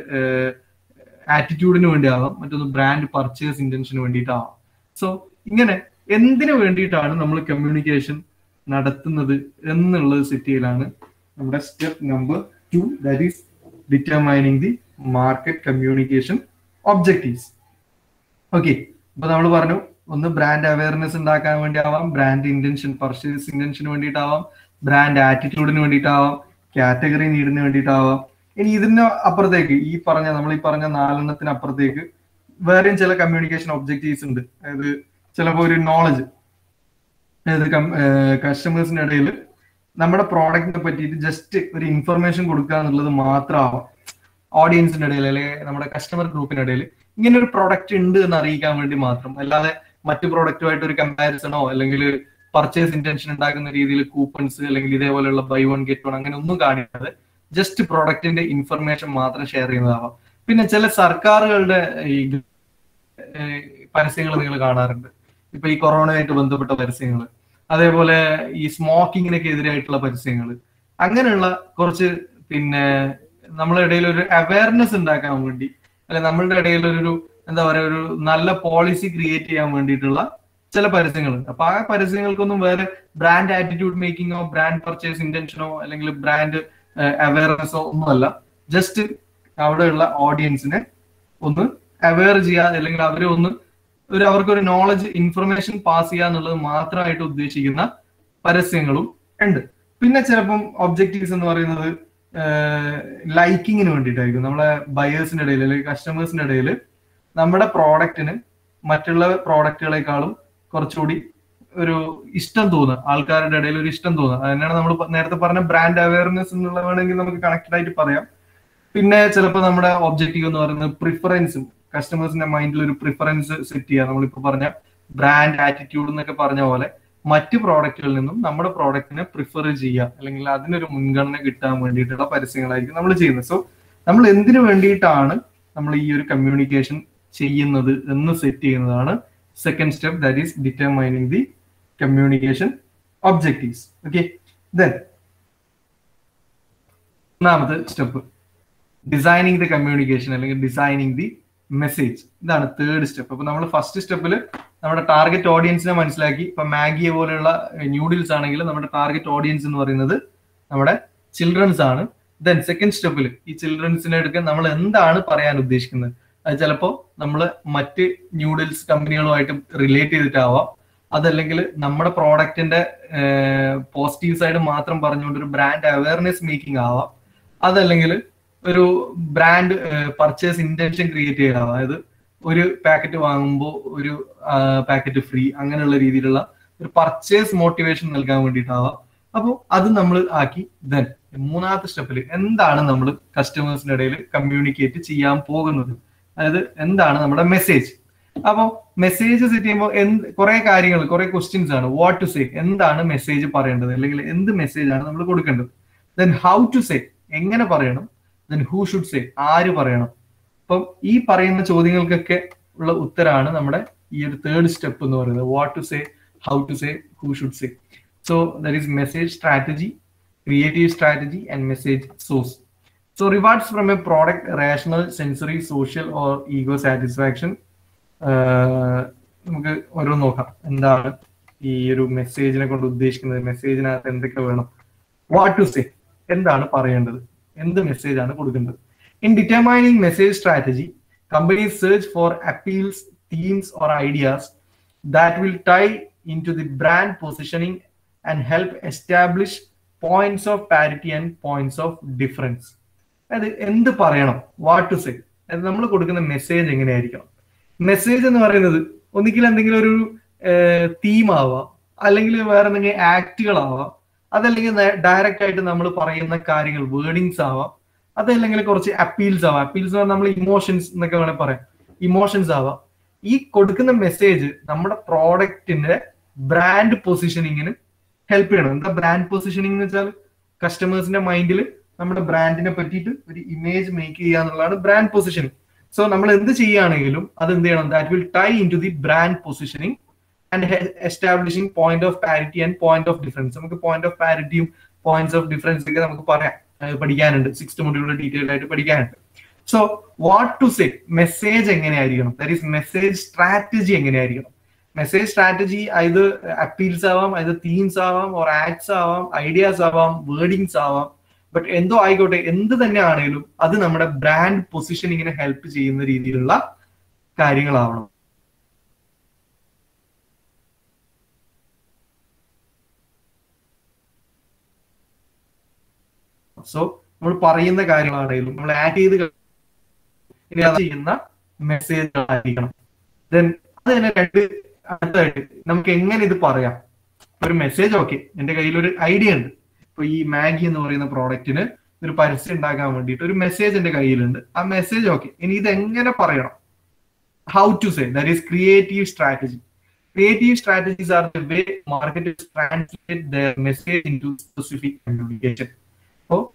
ആറ്റിറ്റ്യൂഡിന് വേണ്ടി ആവാം. മറ്റൊന്ന് ബ്രാൻഡ് പർച്ചേസ് ഇന്റൻഷന് വേണ്ടിയിട്ടാവാം. സോ ഇങ്ങനെ എന്തിനു വേണ്ടിയിട്ടാണ് നമ്മൾ കമ്മ്യൂണിക്കേഷൻ നടത്തുന്നത് എന്നുള്ളത് സിറ്റിയിലാണ് നമ്മുടെ step number two that is determining the market communication objectives okay അപ്പൊ നമ്മൾ പറഞ്ഞു ഒന്ന് ബ്രാൻഡ് അവയർനെസ് ഉണ്ടാക്കാൻ വേണ്ടി ആവാം ബ്രാൻഡ് ഇന്റൻഷൻ പർച്ചേസ് ഇന്റൻഷന് വേണ്ടിയിട്ടാവാം ബ്രാൻഡ് ആറ്റിറ്റ്യൂഡിന് വേണ്ടിയിട്ടാവാം കാറ്റഗറി നീഡിന് വേണ്ടിയിട്ടാവാം. ഇനി ഇതിന് അപ്പുറത്തേക്ക് ഈ പറഞ്ഞ നമ്മൾ ഈ പറഞ്ഞ നാലെണ്ണത്തിന് അപ്പുറത്തേക്ക് വേറെയും ചില കമ്മ്യൂണിക്കേഷൻ ഒബ്ജക്റ്റീവ്സ് ഉണ്ട്. അതായത് ചിലപ്പോൾ ഒരു നോളജ് അതായത് കസ്റ്റമേഴ്സിന്റെ ഇടയിൽ നമ്മുടെ പ്രോഡക്റ്റിനെ പറ്റിയിട്ട് ജസ്റ്റ് ഒരു ഇൻഫർമേഷൻ കൊടുക്കുക എന്നുള്ളത് മാത്രമാവാം. ഓഡിയൻസിന്റെ ഇടയിൽ അല്ലെങ്കിൽ നമ്മുടെ കസ്റ്റമർ ഗ്രൂപ്പിന്റെ ഇടയിൽ ഇങ്ങനെ ഒരു പ്രോഡക്റ്റ് ഉണ്ട് എന്ന് അറിയിക്കാൻ വേണ്ടി മാത്രം. അല്ലാതെ മറ്റു പ്രോഡക്റ്റുമായിട്ട് ഒരു കമ്പാരിസണോ അല്ലെങ്കിൽ പർച്ചേസ് ഇന്റൻഷൻ ഉണ്ടാക്കുന്ന രീതിയിൽ കൂപ്പൺസ് അല്ലെങ്കിൽ ഇതേപോലെയുള്ള ബൈ വൺ ഗെറ്റ് വൺ അങ്ങനെ ഒന്നും കാണിക്കാതെ ജസ്റ്റ് പ്രോഡക്റ്റിന്റെ ഇൻഫർമേഷൻ മാത്രം ഷെയർ ചെയ്യുന്നതാവാം. പിന്നെ ചില സർക്കാരുകളുടെ ഈ പരസ്യങ്ങൾ നിങ്ങൾ കാണാറുണ്ട്. ഇപ്പൊ ഈ കൊറോണയായിട്ട് ബന്ധപ്പെട്ട പരസ്യങ്ങൾ. അതേപോലെ ഈ സ്മോക്കിങ്ങിനൊക്കെ എതിരായിട്ടുള്ള പരസ്യങ്ങൾ അങ്ങനെയുള്ള കുറച്ച് പിന്നെ നമ്മുടെ ഇടയിൽ ഒരു അവയർനെസ് ഉണ്ടാക്കാൻ വേണ്ടി അല്ലെ നമ്മളുടെ ഇടയിൽ ഒരു എന്താ പറയാ ഒരു നല്ല പോളിസി ക്രിയേറ്റ് ചെയ്യാൻ വേണ്ടിയിട്ടുള്ള ചില പരസ്യങ്ങളുണ്ട്. അപ്പൊ ആ പരസ്യങ്ങൾക്കൊന്നും വേറെ ബ്രാൻഡ് ആറ്റിറ്റ്യൂഡ് മേക്കിങ്ങോ ബ്രാൻഡ് പർച്ചേസ് ഇന്റൻഷനോ അല്ലെങ്കിൽ ബ്രാൻഡ് അവയർനെസ്സോ ഒന്നുമല്ല. ജസ്റ്റ് അവിടെയുള്ള ഓഡിയൻസിനെ ഒന്ന് അവെയർ ചെയ്യുക അല്ലെങ്കിൽ അവരെ ഒന്ന് ഒരു അവർക്ക് ഒരു നോളജ് ഇൻഫർമേഷൻ പാസ് ചെയ്യുക എന്നുള്ളത് മാത്രമായിട്ട് ഉദ്ദേശിക്കുന്ന പരസ്യങ്ങളും ഉണ്ട്. പിന്നെ ചിലപ്പം ഒബ്ജക്റ്റീവ്സ് എന്ന് പറയുന്നത് ലൈക്കിങ്ങിന് വേണ്ടിയിട്ടായിരിക്കും. നമ്മളെ ബയേഴ്സിന്റെ ഇടയിൽ അല്ലെങ്കിൽ കസ്റ്റമേഴ്സിന്റെ ഇടയിൽ നമ്മുടെ പ്രോഡക്റ്റിന് മറ്റുള്ള പ്രോഡക്റ്റുകളെക്കാളും കുറച്ചുകൂടി ഒരു ഇഷ്ടം തോന്നുക. ആൾക്കാരുടെ ഇടയിൽ ഒരു ഇഷ്ടം തോന്നുക. അതിനാണ് നമ്മൾ നേരത്തെ പറഞ്ഞ ബ്രാൻഡ് അവയർനെസ് എന്നുള്ള വേണമെങ്കിൽ നമുക്ക് കണക്റ്റഡ് ആയിട്ട് പറയാം. പിന്നെ ചിലപ്പോൾ നമ്മുടെ ഒബ്ജക്റ്റീവ് എന്ന് പറയുന്നത് പ്രിഫറൻസും കസ്റ്റമേഴ്സിന്റെ മൈൻഡിൽ ഒരു പ്രിഫറൻസ് സെറ്റ് ചെയ്യുക. നമ്മളിപ്പോ പറഞ്ഞ ബ്രാൻഡ് ആറ്റിറ്റ്യൂഡ് എന്നൊക്കെ പറഞ്ഞ പോലെ മറ്റ് പ്രോഡക്റ്റുകളിൽ നിന്നും നമ്മുടെ പ്രോഡക്റ്റിനെ പ്രിഫർ ചെയ്യുക. അല്ലെങ്കിൽ അതിനൊരു മുൻഗണന കിട്ടാൻ വേണ്ടിയിട്ടുള്ള പരസ്യങ്ങളായിരിക്കും നമ്മൾ ചെയ്യുന്നത്. സോ നമ്മൾ എന്തിനു വേണ്ടിയിട്ടാണ് നമ്മൾ ഈ ഒരു കമ്മ്യൂണിക്കേഷൻ ചെയ്യുന്നത് എന്ന് സെറ്റ് ചെയ്യുന്നതാണ് second step that is determining the communication objectives okay then ഒന്നാമത് സ്റ്റെപ്പ് ഡിസൈനിങ് ദി കമ്മ്യൂണിക്കേഷൻ അല്ലെങ്കിൽ ഡിസൈനിങ് ദി മെസ്സേജ് ഇതാണ് തേർഡ് സ്റ്റെപ്പ് അപ്പൊ നമ്മൾ ഫസ്റ്റ് സ്റ്റെപ്പിൽ നമ്മുടെ ടാർഗറ്റ് ഓഡിയൻസിനെ മനസ്സിലാക്കി. ഇപ്പൊ മാഗിയെ പോലെയുള്ള ന്യൂഡിൽസ് ആണെങ്കിൽ നമ്മുടെ ടാർഗറ്റ് ഓഡിയൻസ് എന്ന് പറയുന്നത് നമ്മുടെ ചിൽഡ്രൻസ് ആണ്. ദെൻ സെക്കൻഡ് സ്റ്റെപ്പിൽ ഈ ചിൽഡ്രൻസിനെ എടുക്കാൻ നമ്മൾ എന്താണ് പറയാൻ ഉദ്ദേശിക്കുന്നത്? അത് ചിലപ്പോൾ നമ്മൾ മറ്റ് ന്യൂഡിൽസ് കമ്പനികളുമായിട്ട് റിലേറ്റ് ചെയ്തിട്ടാവാം. അതല്ലെങ്കിൽ നമ്മുടെ പ്രോഡക്റ്റിന്റെ പോസിറ്റീവ് സൈഡ് മാത്രം പറഞ്ഞുകൊണ്ട് ഒരു ബ്രാൻഡ് അവയർനെസ് മേക്കിംഗ് ആവാം. അതല്ലെങ്കിൽ ഒരു ബ്രാൻഡ് പർച്ചേസ് ഇന്റൻഷൻ ക്രിയേറ്റ് ചെയ്യണം. അതായത് ഒരു പാക്കറ്റ് വാങ്ങുമ്പോൾ ഒരു പാക്കറ്റ് ഫ്രീ അങ്ങനെയുള്ള രീതിയിലുള്ള ഒരു പർച്ചേസ് മോട്ടിവേഷൻ നൽകാൻ വേണ്ടിയിട്ടാവാം. അപ്പോൾ അത് നമ്മൾ ആക്കി ദെൻ മൂന്നാമത്തെ സ്റ്റെപ്പിൽ എന്താണ് നമ്മൾ കസ്റ്റമേഴ്സിന്റെ ഇടയിൽ കമ്മ്യൂണിക്കേറ്റ് ചെയ്യാൻ പോകുന്നത്? അതായത് എന്താണ് നമ്മുടെ മെസ്സേജ് അപ്പോൾ മെസ്സേജ് സെറ്റ് ചെയ്യുമ്പോൾ എന്ത് കുറെ കാര്യങ്ങൾ കുറെ ക്വസ്റ്റ്യൻസ് ആണ്. വാട്ട് ടു സേ എന്താണ് മെസ്സേജ് പറയേണ്ടത്? അല്ലെങ്കിൽ എന്ത് മെസ്സേജ് ആണ് നമ്മൾ കൊടുക്കേണ്ടത്? ദെൻ ഹൗ ടു സേ എങ്ങനെ പറയണം? ദെൻ ഹൂ ഷുഡ് സേ ആര് പറയണം? അപ്പം ഈ പറയുന്ന ചോദ്യങ്ങൾക്കൊക്കെ ഉള്ള ഉത്തരാണ് നമ്മുടെ ഈ ഒരു തേർഡ് സ്റ്റെപ്പ് എന്ന് പറയുന്നത്. What to say how to say who should say so there is message strategy creative strategy and message source so rewards from a product rational sensory social or ego satisfaction നമുക്ക് ഓരോ നോക്കാം. എന്താണ് ഈ ഒരു മെസ്സേജിനെ കൊണ്ട് ഉദ്ദേശിക്കുന്നത്? മെസ്സേജിനകത്ത് എന്തൊക്കെ വേണം? വാട്ട് ടു സേ എന്താണ് പറയേണ്ടത്? എന്ത് മെസ്സേജ് ആണ് കൊടുക്കേണ്ടത് in determining message strategy companies search for appeals themes or ideas that will tie in to the brand positioning and help establish points of parity and points of difference അതായത് എന്ത് പറയണം? What to say അതായത് നമ്മൾ കൊടുക്കുന്ന message എങ്ങനെയായിരിക്കണം? Message എന്ന് പറയുന്നത് ഒന്നിക്കൽ എന്തെങ്കിലും ഒരു തീം ആവാം അല്ലെങ്കിൽ വേറെ എന്തെങ്കിലും ആക്ടുകളാവാം അതല്ലെങ്കിൽ ഡയറക്റ്റ് ആയിട്ട് നമ്മൾ പറയുന്ന കാര്യങ്ങൾ വേർഡിങ്സ് ആവാം. അതല്ലെങ്കിൽ കുറച്ച് അപ്പീൽസ് ആവാം. അപ്പീൽസ് നമ്മൾ ഇമോഷൻസ് എന്നൊക്കെ വേണേൽ പറയാം. ഇമോഷൻസ് ആവാം. ഈ കൊടുക്കുന്ന മെസ്സേജ് നമ്മുടെ പ്രോഡക്റ്റിന്റെ ബ്രാൻഡ് പൊസിഷനിങ്ങിന് ഹെൽപ്പ് ചെയ്യണം. എന്താ ബ്രാൻഡ് പൊസിഷനിങ് എന്ന് വെച്ചാൽ കസ്റ്റമേഴ്സിന്റെ മൈൻഡിൽ നമ്മുടെ ബ്രാൻഡിനെ പറ്റിയിട്ട് ഒരു ഇമേജ് മേക്ക് ചെയ്യുക എന്നുള്ളതാണ് ബ്രാൻഡ് പൊസിഷനിങ് സോ നമ്മൾ എന്ത് ചെയ്യുകയാണെങ്കിലും അത് എന്ത് ചെയ്യണം? That will tie in to the brand positioning and establishing point of parity and point of difference നമുക്ക് പോയിന്റ് ഓഫ് പാരിറ്റിയും പോയിന്റ്സ് ഓഫ് ഡിഫറൻസ് ഒക്കെ നമുക്ക് പറയാം. പഠിക്കാനുണ്ട്. സിക്സ് മൊഡ്യൂളിൽ ഡീറ്റെയിൽ ആയിട്ട് പഠിക്കാനുണ്ട്. So what to say message എങ്ങനെയായിരിക്കണം? ദാറ്റ് ഈസ് മെസ്സേജ് സ്ട്രാറ്റജി എങ്ങനെയായിരിക്കണം? മെസ്സേജ് സ്ട്രാറ്റജി അത് അപ്പീൽസ് ആവാം അത് തീംസ് ആവാം ഓർ ആക്ട്സ് ആവാം ഐഡിയാസ് ആവാം വേർഡിങ്സ് ആവാം. ബട്ട് എന്തോ ആയിക്കോട്ടെ എന്ത് തന്നെ ആണെങ്കിലും അത് നമ്മുടെ ബ്രാൻഡ് പൊസിഷനിങ്ങിനെ ഹെൽപ്പ് ചെയ്യുന്ന രീതിയിലുള്ള കാര്യങ്ങളാവണം. സോ നമ്മൾ പറയുന്ന കാര്യങ്ങളാണെങ്കിലും നമ്മൾ ആഡ് ചെയ്ത് ചെയ്യുന്ന മെസ്സേജുകളായിരിക്കണം ദെൻ അത് തന്നെ രണ്ട് അടുത്തായിട്ട് നമുക്ക് എങ്ങനെ ഇത് പറയാം? ഒരു മെസ്സേജ് ഓക്കെ എന്റെ കയ്യിൽ ഒരു ഐഡിയ ഉണ്ട്. ഇപ്പൊ ഈ മാഗി എന്ന് പറയുന്ന പ്രോഡക്റ്റിന് ഒരു പരസ്യം ഉണ്ടാക്കാൻ വേണ്ടിയിട്ട് ഒരു മെസ്സേജ് എന്റെ കയ്യിലുണ്ട്. ആ മെസ്സേജ് ഓക്കെ ഇനി ഇത് എങ്ങനെ പറയണം? How to say that is creative strategy creative strategies are the way market translate the message in to specific communication അപ്പോ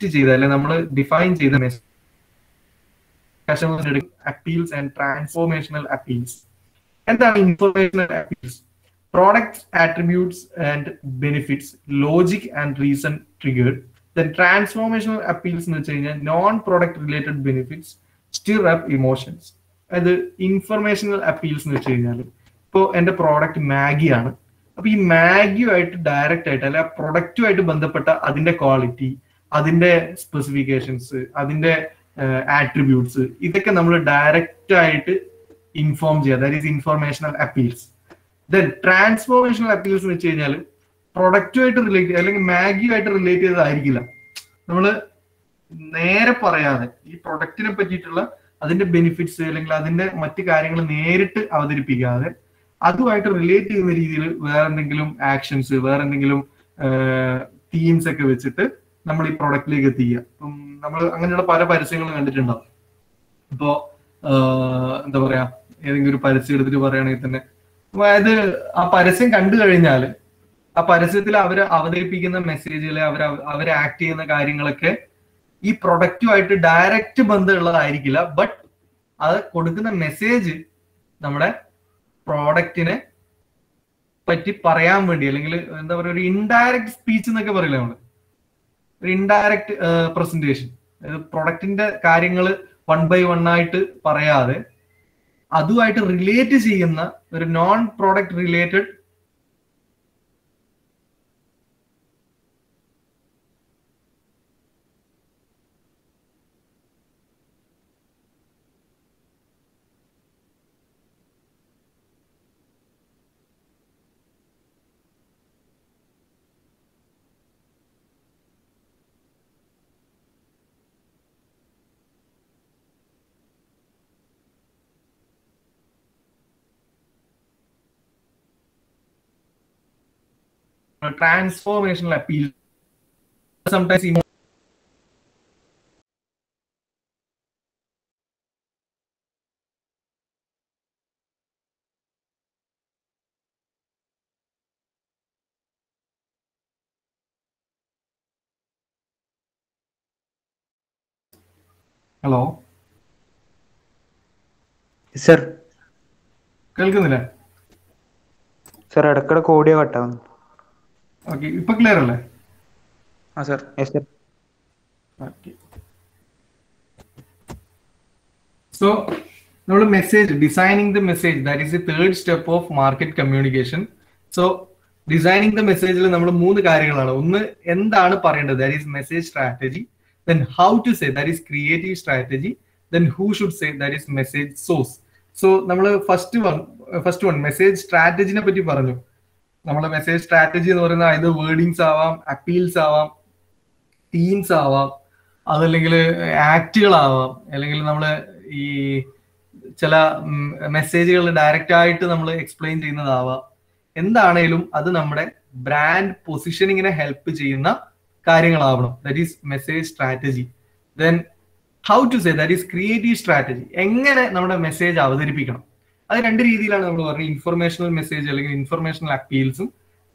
ചെയ്ത അല്ലെ നമ്മൾ ഡിഫൈൻ ചെയ്ത അപ്പീൽസ് ആൻഡ് ട്രാൻസ്ഫോർമേഷണൽ അപ്പീൽസ് എന്താണ് informational appeals products attributes and benefits logic and reason triggered then transformational appeals എന്ന് വെച്ച് കഴിഞ്ഞാൽ non product related benefits stir up emotions അതായത് ഇൻഫർമേഷണൽ അപ്പീൽസ് എന്ന് വെച്ച് കഴിഞ്ഞാൽ ഇപ്പോൾ എന്റെ പ്രോഡക്റ്റ് മാഗിയാണ് അപ്പൊ ഈ മാഗിയുമായിട്ട് ഡയറക്റ്റ് ആയിട്ട് അല്ലെ പ്രൊഡക്റ്റുമായിട്ട് ബന്ധപ്പെട്ട അതിന്റെ ക്വാളിറ്റി അതിന്റെ സ്പെസിഫിക്കേഷൻസ് അതിന്റെ ആട്രിബ്യൂട്ട്സ് ഇതൊക്കെ നമ്മൾ ഡയറക്റ്റ് ആയിട്ട് ഇൻഫോം ചെയ്യുക. That is informational appeals then transformational appeals എന്ന് വെച്ച് കഴിഞ്ഞാൽ പ്രൊഡക്റ്റുമായിട്ട് റിലേറ്റ് അല്ലെങ്കിൽ മാഗിയുമായിട്ട് റിലേറ്റ് ചെയ്തതായിരിക്കില്ല. നമ്മൾ നേരെ പറയാതെ ഈ പ്രൊഡക്റ്റിനെ പറ്റിയിട്ടുള്ള അതിന്റെ ബെനിഫിറ്റ്സ് അല്ലെങ്കിൽ അതിന്റെ മറ്റു കാര്യങ്ങൾ നേരിട്ട് അവതരിപ്പിക്കാതെ അതുമായിട്ട് റിലേറ്റ് ചെയ്യുന്ന രീതിയിൽ വേറെ എന്തെങ്കിലും ആക്ഷൻസ് വേറെ എന്തെങ്കിലും തീംസ് ഒക്കെ വെച്ചിട്ട് നമ്മൾ ഈ പ്രൊഡക്റ്റിലേക്ക് എത്തിക്കുക. ഇപ്പം നമ്മൾ അങ്ങനെയുള്ള പല പരസ്യങ്ങളും കണ്ടിട്ടുണ്ടാവും. ഇപ്പോ എന്താ പറയാ ഏതെങ്കിലും ഒരു പരസ്യം എടുത്തിട്ട് പറയുകയാണെങ്കിൽ തന്നെ അതായത് ആ പരസ്യം കണ്ടു കഴിഞ്ഞാൽ ആ പരസ്യത്തിൽ അവർ അവതരിപ്പിക്കുന്ന മെസ്സേജുകൾ അവർ അവർ ആക്ട് ചെയ്യുന്ന കാര്യങ്ങളൊക്കെ ഈ പ്രൊഡക്റ്റുമായിട്ട് ഡയറക്റ്റ് ബന്ധമുള്ളതായിരിക്കില്ല. ബട്ട് അത് കൊടുക്കുന്ന മെസ്സേജ് നമ്മുടെ പ്രോഡക്റ്റിനെ പറ്റി പറയാൻ വേണ്ടി അല്ലെങ്കിൽ എന്താ പറയുക ഒരു ഇൻഡയറക്റ്റ് സ്പീച്ച് എന്നൊക്കെ പറയില്ല നമ്മൾ? ഒരു ഇൻഡയറക്റ്റ് പ്രസന്റേഷൻ പ്രൊഡക്റ്റിന്റെ കാര്യങ്ങൾ വൺ ബൈ വൺ ആയിട്ട് പറയാതെ അതുമായിട്ട് റിലേറ്റ് ചെയ്യുന്ന ഒരു non product related transformation appeal സംസ് ഹലോ സർ കേൾക്കുന്നില്ല? സർ ഇടക്കിടക്ക് ഓടിയ കട്ടാകുന്നു ഓക്കെ ഇപ്പൊ ക്ലിയർ അല്ലേ? ആ sir yes sir okay so നമ്മൾ message designing the message that is the third step of market communication so designing the മെസ്സേജിൽ നമ്മൾ മൂന്ന് കാര്യങ്ങളാണ്. ഒന്ന് എന്താണ് പറയേണ്ടത്? That is message strategy then how to say that is creative strategy then who should say that is message source so നമ്മൾ first one first one message സ്ട്രാറ്റജിനെ പറ്റി പറഞ്ഞു. നമ്മളെ മെസ്സേജ് സ്ട്രാറ്റജി എന്ന് പറയുന്ന ഇത് വേർഡിങ്സ് ആവാം അപ്പീൽസ് ആവാം തീംസ് ആവാം അതല്ലെങ്കിൽ ആക്റ്റുകളാവാം അല്ലെങ്കിൽ നമ്മൾ ഈ ചില മെസ്സേജുകൾ ഡയറക്റ്റ് ആയിട്ട് നമ്മൾ എക്സ്പ്ലെയിൻ ചെയ്യുന്നതാവാം. എന്താണേലും അത് നമ്മുടെ ബ്രാൻഡ് പൊസിഷനിങ്ങിനെ ഹെൽപ്പ് ചെയ്യുന്ന കാര്യങ്ങളാവണം. That is message strategy then how to say that is creative strategy എങ്ങനെ നമ്മുടെ മെസ്സേജ് അവതരിപ്പിക്കണം? അത് രണ്ട് രീതിയിലാണ് നമ്മൾ പറഞ്ഞത്. ഇൻഫർമേഷണൽ മെസ്സേജ് അല്ലെങ്കിൽ ഇൻഫർമേഷണൽ അപ്പീൽസും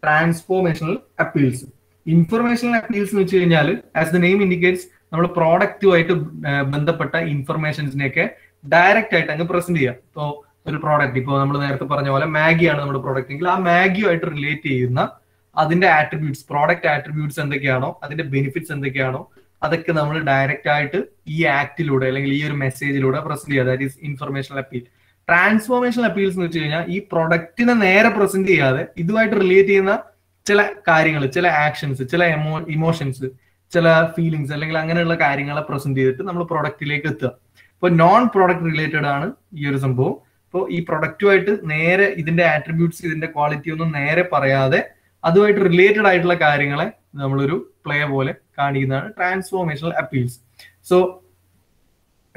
ട്രാൻസ്ഫോർമേഷണൽ അപ്പീൽസും ഇൻഫർമേഷണൽ അപ്പീൽസ് എന്ന് വെച്ച് കഴിഞ്ഞാൽ ആസ് ദ നെയിം ഇൻഡിക്കേറ്റ്സ് നമ്മൾ പ്രോഡക്റ്റുമായിട്ട് ബന്ധപ്പെട്ട ഇൻഫർമേഷൻസിനെയൊക്കെ ഡയറക്റ്റ് ആയിട്ട് അങ്ങ് പ്രസന്റ് ചെയ്യാം. ഇപ്പോൾ ഒരു പ്രോഡക്റ്റ് ഇപ്പോൾ നമ്മൾ നേരത്തെ പറഞ്ഞ പോലെ മാഗിയാണ് നമ്മുടെ പ്രോഡക്റ്റ് എങ്കിൽ ആ മാഗിയുമായിട്ട് റിലേറ്റ് ചെയ്യുന്ന അതിന്റെ ആട്രിബ്യൂട്ട്സ് പ്രോഡക്റ്റ് ആട്രിബ്യൂട്ട്സ് എന്തൊക്കെയാണോ അതിന്റെ ബെനിഫിറ്റ്സ് എന്തൊക്കെയാണോ അതൊക്കെ നമ്മൾ ഡയറക്റ്റ് ആയിട്ട് ഈ ആക്ടിലൂടെ അല്ലെങ്കിൽ ഈ ഒരു മെസ്സേജിലൂടെ പ്രസന്റ് ചെയ്യുക. That is informational appeal transformation appeals എന്ന് വെച്ച് കഴിഞ്ഞാൽ ഈ പ്രൊഡക്റ്റിനെ നേരെ പ്രസന്റ് ചെയ്യാതെ ഇതുമായിട്ട് റിലേറ്റ് ചെയ്യുന്ന ചില കാര്യങ്ങൾ ചില ആക്ഷൻസ് ചില എമോ ഇമോഷൻസ് ചില ഫീലിങ്സ് അല്ലെങ്കിൽ അങ്ങനെയുള്ള കാര്യങ്ങളെ പ്രസന്റ് ചെയ്തിട്ട് നമ്മൾ പ്രൊഡക്റ്റിലേക്ക് എത്തുക. ഇപ്പോൾ നോൺ പ്രോഡക്റ്റ് റിലേറ്റഡ് ആണ് ഈ ഒരു സംഭവം. ഇപ്പോൾ ഈ പ്രൊഡക്റ്റുമായിട്ട് നേരെ ഇതിന്റെ ആട്രിബ്യൂട്ട്സ് ഇതിന്റെ ക്വാളിറ്റി ഒന്നും നേരെ പറയാതെ അതുമായിട്ട് റിലേറ്റഡ് ആയിട്ടുള്ള കാര്യങ്ങളെ നമ്മളൊരു പ്ലേ പോലെ കാണിക്കുന്നതാണ് ട്രാൻസ്ഫോർമേഷണൽ അപ്പീൽസ് സോ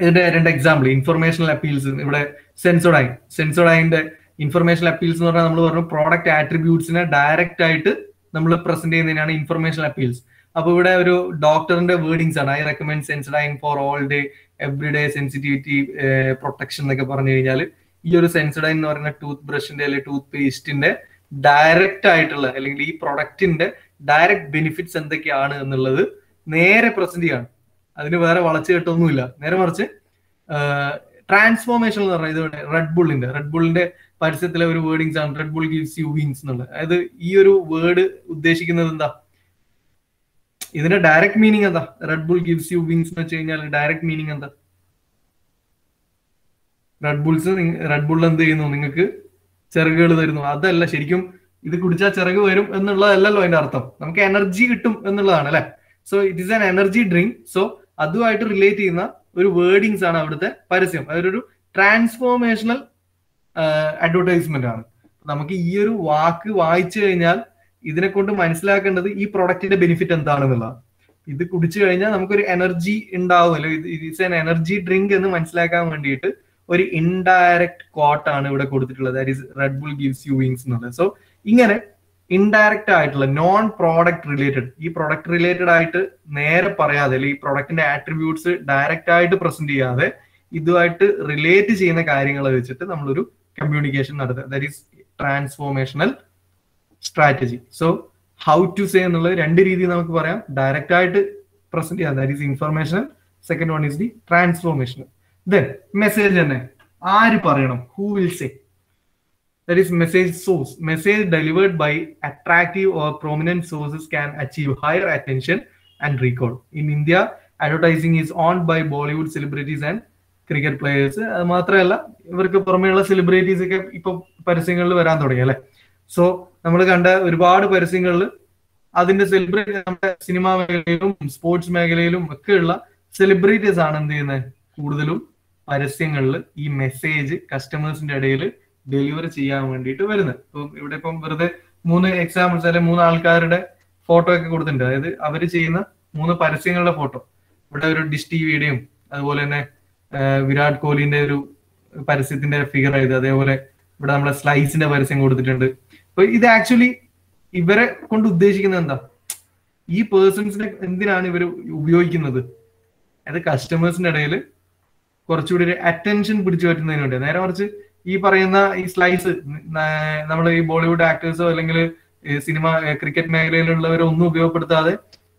ഇതിന്റെ രണ്ട് എക്സാമ്പിൾ ഇൻഫർമേഷണൽ അപ്പീൽസ് ഇവിടെ സെൻസോഡൈൻ സെൻസോഡൈന്റെ ഇൻഫർമേഷണൽ അപ്പീൽസ് എന്ന് പറഞ്ഞാൽ നമ്മൾ പറഞ്ഞു പ്രോഡക്റ്റ് ആട്രിബ്യൂട്ട്സിനെ ഡയറക്റ്റ് ആയിട്ട് നമ്മൾ പ്രസന്റ് ചെയ്യുന്നതിനാണ് ഇൻഫർമേഷണൽ അപ്പീൽസ് അപ്പൊ ഇവിടെ ഒരു ഡോക്ടറിന്റെ വേർഡിങ്സ് ആണ്. I recommend Sensodyne for all day every day sensitivity protection എന്നൊക്കെ പറഞ്ഞു കഴിഞ്ഞാൽ ഈ ഒരു സെൻസഡൈൻ എന്ന് പറയുന്ന ടൂത്ത് ബ്രഷിന്റെ അല്ലെങ്കിൽ ടൂത്ത് പേസ്റ്റിന്റെ ഡയറക്റ്റ് ആയിട്ടുള്ള അല്ലെങ്കിൽ ഈ പ്രൊഡക്റ്റിന്റെ ഡയറക്റ്റ് ബെനിഫിറ്റ്സ് എന്തൊക്കെയാണ് എന്നുള്ളത് നേരെ പ്രസന്റ് ചെയ്യാണ്. അതിന് വേറെ വളച്ചു കെട്ടൊന്നുമില്ല നേരെ മറിച്ച് ട്രാൻസ്ഫോർമേഷൻ എന്ന് പറഞ്ഞാൽ ഇത് റെഡ് ബുള്ളിന്റെ റെഡ് ബുള്ളിന്റെ പരസ്യത്തിലെ ഒരു വേർഡിങ്സ് ആണ് Red Bull gives you wings എന്നുള്ളത്. അതായത് ഈ ഒരു വേർഡ് ഉദ്ദേശിക്കുന്നത് എന്താ? ഇതിന്റെ ഡയറക്ട് മീനിങ് എന്താ? Red Bull gives you wings എന്ന് വെച്ച് കഴിഞ്ഞാൽ ഡയറക്ട് മീനിങ് എന്താ? റെഡ് ബുൾസ് റെഡ് ബുൾ എന്ത് ചെയ്യുന്നു? നിങ്ങൾക്ക് ചിറകുകൾ തരുന്നു. അതല്ല ശരിക്കും ഇത് കുടിച്ചാൽ ചിറക് വരും എന്നുള്ളതല്ലല്ലോ അതിന്റെ അർത്ഥം. നമുക്ക് എനർജി കിട്ടും എന്നുള്ളതാണ് അല്ലെ? So it is an energy drink so അതുമായിട്ട് റിലേറ്റ് ചെയ്യുന്ന ഒരു വേർഡിങ്സ് ആണ് അവിടുത്തെ പരസ്യം. അതൊരു ട്രാൻസ്ഫോർമേഷണൽ അഡ്വർടൈസ്മെന്റ് ആണ്. നമുക്ക് ഈ ഒരു വാക്ക് വായിച്ചു കഴിഞ്ഞാൽ ഇതിനെ കൊണ്ട് മനസ്സിലാക്കേണ്ടത് ഈ പ്രൊഡക്റ്റിന്റെ ബെനിഫിറ്റ് എന്താണെന്നുള്ളതാണ്. ഇത് കുടിച്ചു കഴിഞ്ഞാൽ നമുക്കൊരു എനർജി ഉണ്ടാവും അല്ലെ? ഇത് ഇറ്റ്സ് എൻ എനർജി ഡ്രിങ്ക് എന്ന് മനസ്സിലാക്കാൻ വേണ്ടിയിട്ട് ഒരു ഇൻഡയറക്റ്റ് കോട്ടാണ് ഇവിടെ കൊടുത്തിട്ടുള്ളത്. That is Red Bull gives you wings എന്നുള്ളത് സോ ഇങ്ങനെ ഇൻഡയറക്റ്റ് ആയിട്ടുള്ള നോൺ പ്രോഡക്റ്റ് റിലേറ്റഡ് ഈ പ്രോഡക്റ്റ് റിലേറ്റഡ് ആയിട്ട് നേരെ പറയാതെ അല്ലെങ്കിൽ ഈ പ്രോഡക്റ്റിന്റെ ആട്രിബ്യൂട്ട്സ് ഡയറക്റ്റ് ആയിട്ട് പ്രസന്റ് ചെയ്യാതെ ഇതുമായിട്ട് റിലേറ്റ് ചെയ്യുന്ന കാര്യങ്ങൾ വെച്ചിട്ട് നമ്മളൊരു കമ്മ്യൂണിക്കേഷൻ നടത്തുക. That is transformational strategy so how to say എന്നുള്ളത് രണ്ട് രീതിയിൽ നമുക്ക് പറയാം. ഡയറക്റ്റ് ആയിട്ട് പ്രസന്റ് ചെയ്യാം. That is informational second one is the transformational then message തന്നെ. ആര് പറയണം? Who will say that is message source message delivered by attractive or prominent sources can achieve higher attention and recall in india advertising is owned by bollywood celebrities and cricket players അത് മാത്രമല്ല ഇവർക്ക് പുറമേയുള്ള celebrities ഒക്കെ ഇപ്പൊ പരസ്യങ്ങളിൽ വരാൻ തുടങ്ങി അല്ലെ? സോ നമ്മൾ കണ്ട ഒരുപാട് പരസ്യങ്ങളിൽ അതിന്റെ സെലിബ്രിറ്റി നമ്മുടെ സിനിമാ മേഖലയിലും സ്പോർട്സ് മേഖലയിലും ഒക്കെയുള്ള സെലിബ്രിറ്റീസ് ആണ് എന്ത് ചെയ്യുന്നത്? കൂടുതലും പരസ്യങ്ങളിൽ ഈ മെസ്സേജ് കസ്റ്റമേഴ്സിന്റെ ഇടയിൽ ഡെലിവറി ചെയ്യാൻ വേണ്ടിയിട്ട് വരുന്നത്. ഇപ്പം ഇവിടെ ഇപ്പം വെറുതെ മൂന്ന് എക്സാമ്പിൾസ് അല്ലെങ്കിൽ മൂന്ന് ആൾക്കാരുടെ ഫോട്ടോ ഒക്കെ കൊടുത്തിട്ടുണ്ട്. അതായത് അവർ ചെയ്യുന്ന മൂന്ന് പരസ്യങ്ങളുടെ ഫോട്ടോ ഇവിടെ ഒരു ഡിഷ് ടിവിയുടെയും അതുപോലെ തന്നെ വിരാട് കോഹ്ലിന്റെ ഒരു പരസ്യത്തിന്റെ ഫിഗർ ആയത്. അതേപോലെ ഇവിടെ നമ്മുടെ സ്ലൈസിന്റെ പരസ്യം കൊടുത്തിട്ടുണ്ട്. അപ്പൊ ഇത് ആക്ച്വലി ഇവരെ കൊണ്ട് ഉദ്ദേശിക്കുന്നത് എന്താ? ഈ പേഴ്സൺസിനെ എന്തിനാണ് ഇവർ ഉപയോഗിക്കുന്നത്? അത് കസ്റ്റമേഴ്സിന്റെ ഇടയിൽ കുറച്ചുകൂടി ഒരു അറ്റൻഷൻ പിടിച്ചു പറ്റുന്നതിന് വേണ്ടി നേരെ മറിച്ച് ഈ പറയുന്ന ഈ സ്ലൈസ് നമ്മൾ ഈ ബോളിവുഡ് ആക്ടേഴ്സോ അല്ലെങ്കിൽ സിനിമ ക്രിക്കറ്റ് മേഖലയിലുള്ളവരോ ഒന്നും ഉപയോഗപ്പെടുത്താതെ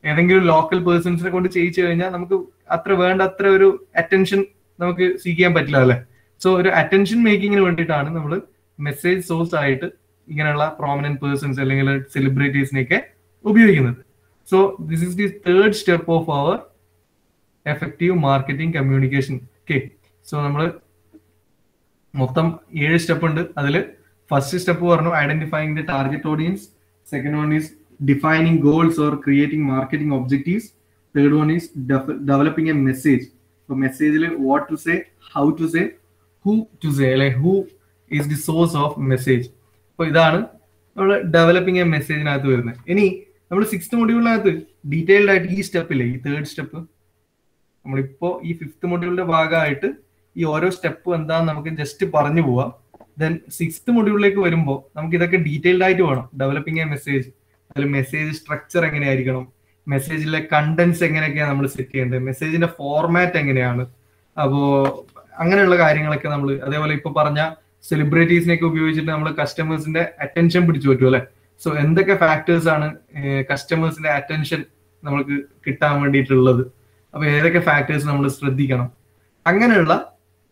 ഏതെങ്കിലും ലോക്കൽ പേഴ്സൺസിനെ കൊണ്ട് ചെയ്യിച്ചു കഴിഞ്ഞാൽ നമുക്ക് അത്ര വേണ്ട അത്ര ഒരു അറ്റൻഷൻ നമുക്ക് ചെയ്യാൻ പറ്റില്ല അല്ലെ? സോ ഒരു അറ്റൻഷൻ മേക്കിങ്ങിന് വേണ്ടിയിട്ടാണ് നമ്മൾ മെസ്സേജ് സോഴ്സ് ആയിട്ട് ഇങ്ങനെയുള്ള പ്രോമിനന്റ് പേഴ്സൺസ് അല്ലെങ്കിൽ സെലിബ്രിറ്റീസിനെയൊക്കെ ഉപയോഗിക്കുന്നത്. So this is the third step of our effective marketing communication okay so നമ്മൾ മൊത്തം ഏഴ് സ്റ്റെപ്പ് ഉണ്ട്. അതിൽ ഫസ്റ്റ് സ്റ്റെപ്പ് പറഞ്ഞു identifying the target audience second one is defining goals or creating marketing objectives third one is developing a message ഇപ്പൊ മെസ്സേജിൽ what to say how to say who to say അല്ലെ who is the source of message അപ്പൊ ഇതാണ് നമ്മൾ developing A മെസ്സേജിനകത്ത് വരുന്നത് ഇനി നമ്മൾ sixth മൊഡ്യൂളിനകത്ത് detailed ആയിട്ട് ഈ സ്റ്റെപ്പില്ലേ ഈ തേർഡ് സ്റ്റെപ്പ് നമ്മളിപ്പോ ഈ ഫിഫ്ത് മൊഡ്യൂളിന്റെ ഭാഗമായിട്ട് ഈ ഓരോ സ്റ്റെപ്പ് എന്താന്ന് നമുക്ക് ജസ്റ്റ് പറഞ്ഞു പോവാം. ദെൻ സിക്സ്ത് മൊഡ്യൂളിലേക്ക് വരുമ്പോൾ നമുക്ക് ഇതൊക്കെ ഡീറ്റെയിൽഡ് ആയിട്ട് വേണം. ഡെവലപ്പിംഗ് എ മെസ്സേജ് അതിൽ മെസ്സേജ് സ്ട്രക്ചർ എങ്ങനെയായിരിക്കണം? മെസ്സേജിലെ കണ്ടന്റ്സ് എങ്ങനെയൊക്കെയാണ് നമ്മൾ സെറ്റ് ചെയ്യേണ്ടത്? മെസ്സേജിന്റെ ഫോർമാറ്റ് എങ്ങനെയാണ്? അപ്പോ അങ്ങനെയുള്ള കാര്യങ്ങളൊക്കെ നമ്മൾ അതേപോലെ ഇപ്പൊ പറഞ്ഞ സെലിബ്രിറ്റീസിനെയൊക്കെ ഉപയോഗിച്ചിട്ട് നമ്മൾ കസ്റ്റമേഴ്സിന്റെ അറ്റൻഷൻ പിടിച്ചു പറ്റും അല്ലെ? സോ എന്തൊക്കെ ഫാക്ടേഴ്സ് ആണ് കസ്റ്റമേഴ്സിന്റെ അറ്റൻഷൻ നമുക്ക് കിട്ടാൻ വേണ്ടിയിട്ടുള്ളത്? അപ്പൊ ഏതൊക്കെ ഫാക്ടേഴ്സ് നമ്മൾ ശ്രദ്ധിക്കണം? അങ്ങനെയുള്ള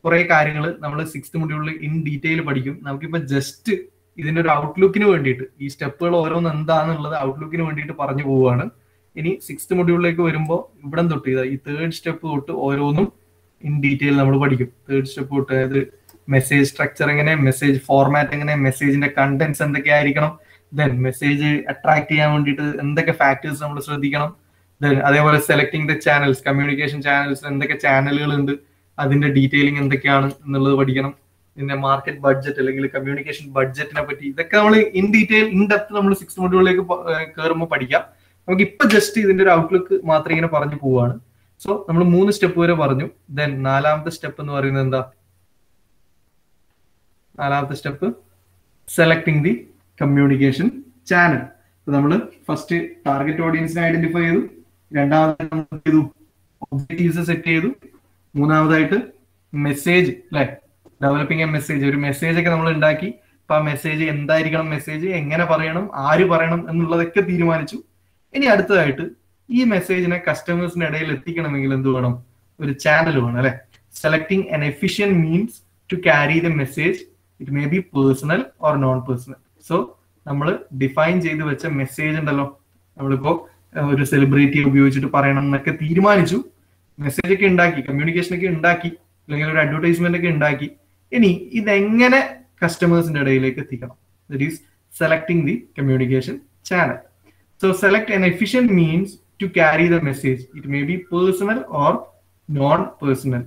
കുറെ കാര്യങ്ങൾ നമ്മൾ സിക്സ്ത് മൊഡ്യൂളിൽ ഇൻ ഡീറ്റെയിൽ പഠിക്കും. നമുക്കിപ്പോ ജസ്റ്റ് ഇതിന്റെ ഒരു ഔട്ട്ലുക്കിന് വേണ്ടിയിട്ട് ഈ സ്റ്റെപ്പുകൾ ഓരോന്ന് എന്താണെന്നുള്ളത് ഔട്ട്ലുക്കിന് വേണ്ടിയിട്ട് പറഞ്ഞു പോവുകയാണ്. ഇനി സിക്സ്ത് മൊഡ്യൂളിലേക്ക് വരുമ്പോൾ ഇവിടെ തൊട്ട് ഈ തേർഡ് സ്റ്റെപ്പ് തൊട്ട് ഓരോന്നും ഇൻ ഡീറ്റെയിൽ നമ്മൾ പഠിക്കും. തേർഡ് സ്റ്റെപ്പ് തൊട്ട് അതായത് മെസ്സേജ് സ്ട്രക്ചർ എങ്ങനെ മെസ്സേജ് ഫോർമാറ്റ് എങ്ങനെ മെസ്സേജിന്റെ കണ്ടന്റ്സ് എന്തൊക്കെ ആയിരിക്കണം ദെൻ മെസ്സേജ് അട്രാക്ട് ചെയ്യാൻ വേണ്ടിയിട്ട് എന്തൊക്കെ ഫാക്ടേഴ്സ് നമ്മൾ ശ്രദ്ധിക്കണം ദെൻ അതേപോലെ selecting the channels communication channels എന്തൊക്കെ ചാനലുകൾ ഉണ്ട് അതിന്റെ ഡീറ്റെയിലിംഗ് എന്തൊക്കെയാണ് എന്നുള്ളത് പഠിക്കണം. പിന്നെ മാർക്കറ്റ് ബഡ്ജറ്റ് അല്ലെങ്കിൽ കമ്മ്യൂണിക്കേഷൻ ബഡ്ജറ്റിനെ പറ്റി ഇതൊക്കെ നമ്മൾ ഇൻ ഡീറ്റെയിൽ ഇൻ ഡെപ്ത് നമ്മൾ സിക്സ് മൊഡ്യൂളിലേക്ക് കയറുമ്പോൾ പഠിക്കാം. നമുക്ക് ഇപ്പൊ ജസ്റ്റ് ഇതിന്റെ ഒരു ഔട്ട്ലുക്ക് മാത്രം ഇങ്ങനെ പറഞ്ഞു പോവാണ്. സോ നമ്മൾ മൂന്ന് സ്റ്റെപ്പ് വരെ പറഞ്ഞു. ദെൻ നാലാമത്തെ സ്റ്റെപ്പ് എന്ന് പറയുന്നത് എന്താ? നാലാമത്തെ step selecting the communication channel നമ്മൾ ഫസ്റ്റ് ടാർഗറ്റ് ഓഡിയൻസിനെ ഐഡന്റിഫൈ ചെയ്തു. രണ്ടാമത് നമ്മൾ ഒബ്ജക്റ്റീവ്സ് സെറ്റ് ചെയ്തു. മൂന്നാമതായിട്ട് മെസ്സേജ് അല്ലെ ഡെവലപ്പിംഗ് എ മെസ്സേജ് ഒരു മെസ്സേജ് ഒക്കെ നമ്മൾ ഉണ്ടാക്കി. അപ്പൊ ആ മെസ്സേജ് എന്തായിരിക്കണം മെസ്സേജ് എങ്ങനെ പറയണം? ആര് പറയണം? എന്നുള്ളതൊക്കെ തീരുമാനിച്ചു. ഇനി അടുത്തതായിട്ട് ഈ മെസ്സേജിനെ കസ്റ്റമേഴ്സിന്റെ ഇടയിൽ എത്തിക്കണമെങ്കിൽ എന്ത് വേണം? ഒരു ചാനൽ വേണം അല്ലെ? Selecting an efficient means to carry the message it may be personal or non personal so നമ്മൾ ഡിഫൈൻ ചെയ്ത് വെച്ച മെസ്സേജ് ഉണ്ടല്ലോ. നമ്മളിപ്പോ ഒരു സെലിബ്രിറ്റി ഉപയോഗിച്ചിട്ട് പറയണം എന്നൊക്കെ തീരുമാനിച്ചു. മെസ്സേജ് ഒക്കെ ഉണ്ടാക്കി കമ്മ്യൂണിക്കേഷൻ ഒക്കെ ഉണ്ടാക്കി അല്ലെങ്കിൽ ഒരു അഡ്വർടൈസ്മെന്റ് ഒക്കെ ഉണ്ടാക്കി ഇനി ഇതെങ്ങനെ കസ്റ്റമേഴ്സിന്റെ ഇടയിലേക്ക് എത്തിക്കണം? That is selecting the communication channel so select an efficient means to carry the message it may be personal or non personal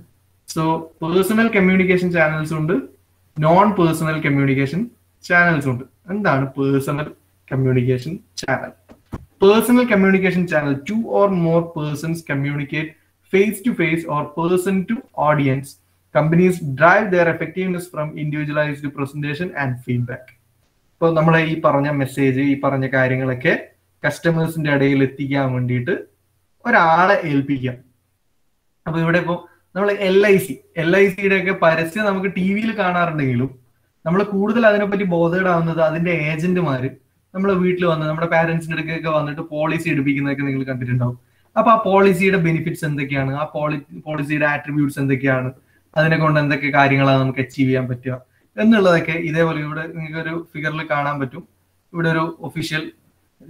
so personal communication channels ഉണ്ട് നോൺ പേഴ്സണൽ കമ്മ്യൂണിക്കേഷൻ ചാനൽസ് ഉണ്ട്. എന്താണ് personal communication channel personal communication channel two or more persons communicate face to face or person to audience companies drive their effectiveness from individualized presentation and feedback. ഇപ്പോൾ നമ്മളെ ഈ പറഞ്ഞ message ഈ പറഞ്ഞ കാര്യങ്ങളൊക്കെ കസ്റ്റമേഴ്സിന്റെ ഇടയിൽ എത്തിക്കാൻ വേണ്ടിയിട്ട് ഒരാളെ ഏൽപ്പിക്കാം. അപ്പൊ ഇവിടെ ഇപ്പോ നമ്മൾ L I C L I സിയുടെ ഒക്കെ പരസ്യം നമുക്ക് ടി വിയിൽ കാണാറുണ്ടെങ്കിലും നമ്മൾ കൂടുതൽ അതിനെപ്പറ്റി ബോധേഡാവുന്നത് അതിന്റെ ഏജന്റുമാര് നമ്മളെ വീട്ടിൽ വന്ന് നമ്മുടെ പാരന്റ്സിന്റെ അടുക്കൊക്കെ വന്നിട്ട് പോളിസി എടുപ്പിക്കുന്നതൊക്കെ നിങ്ങൾ കണ്ടിട്ടുണ്ടാവും. അപ്പൊ ആ പോളിസിയുടെ ബെനിഫിറ്റ്സ് എന്തൊക്കെയാണ്? ആ പോളി പോളിസിയുടെ ആട്രിബ്യൂട്ട്സ് എന്തൊക്കെയാണ്? അതിനെ കൊണ്ട് എന്തൊക്കെ കാര്യങ്ങളാണ് നമുക്ക് അച്ചീവ് ചെയ്യാൻ പറ്റുക? എന്നുള്ളതൊക്കെ ഇതേപോലെ ഇവിടെ നിങ്ങൾക്ക് ഒരു ഫിഗറിൽ കാണാൻ പറ്റും. ഇവിടെ ഒരു ഒഫീഷ്യൽ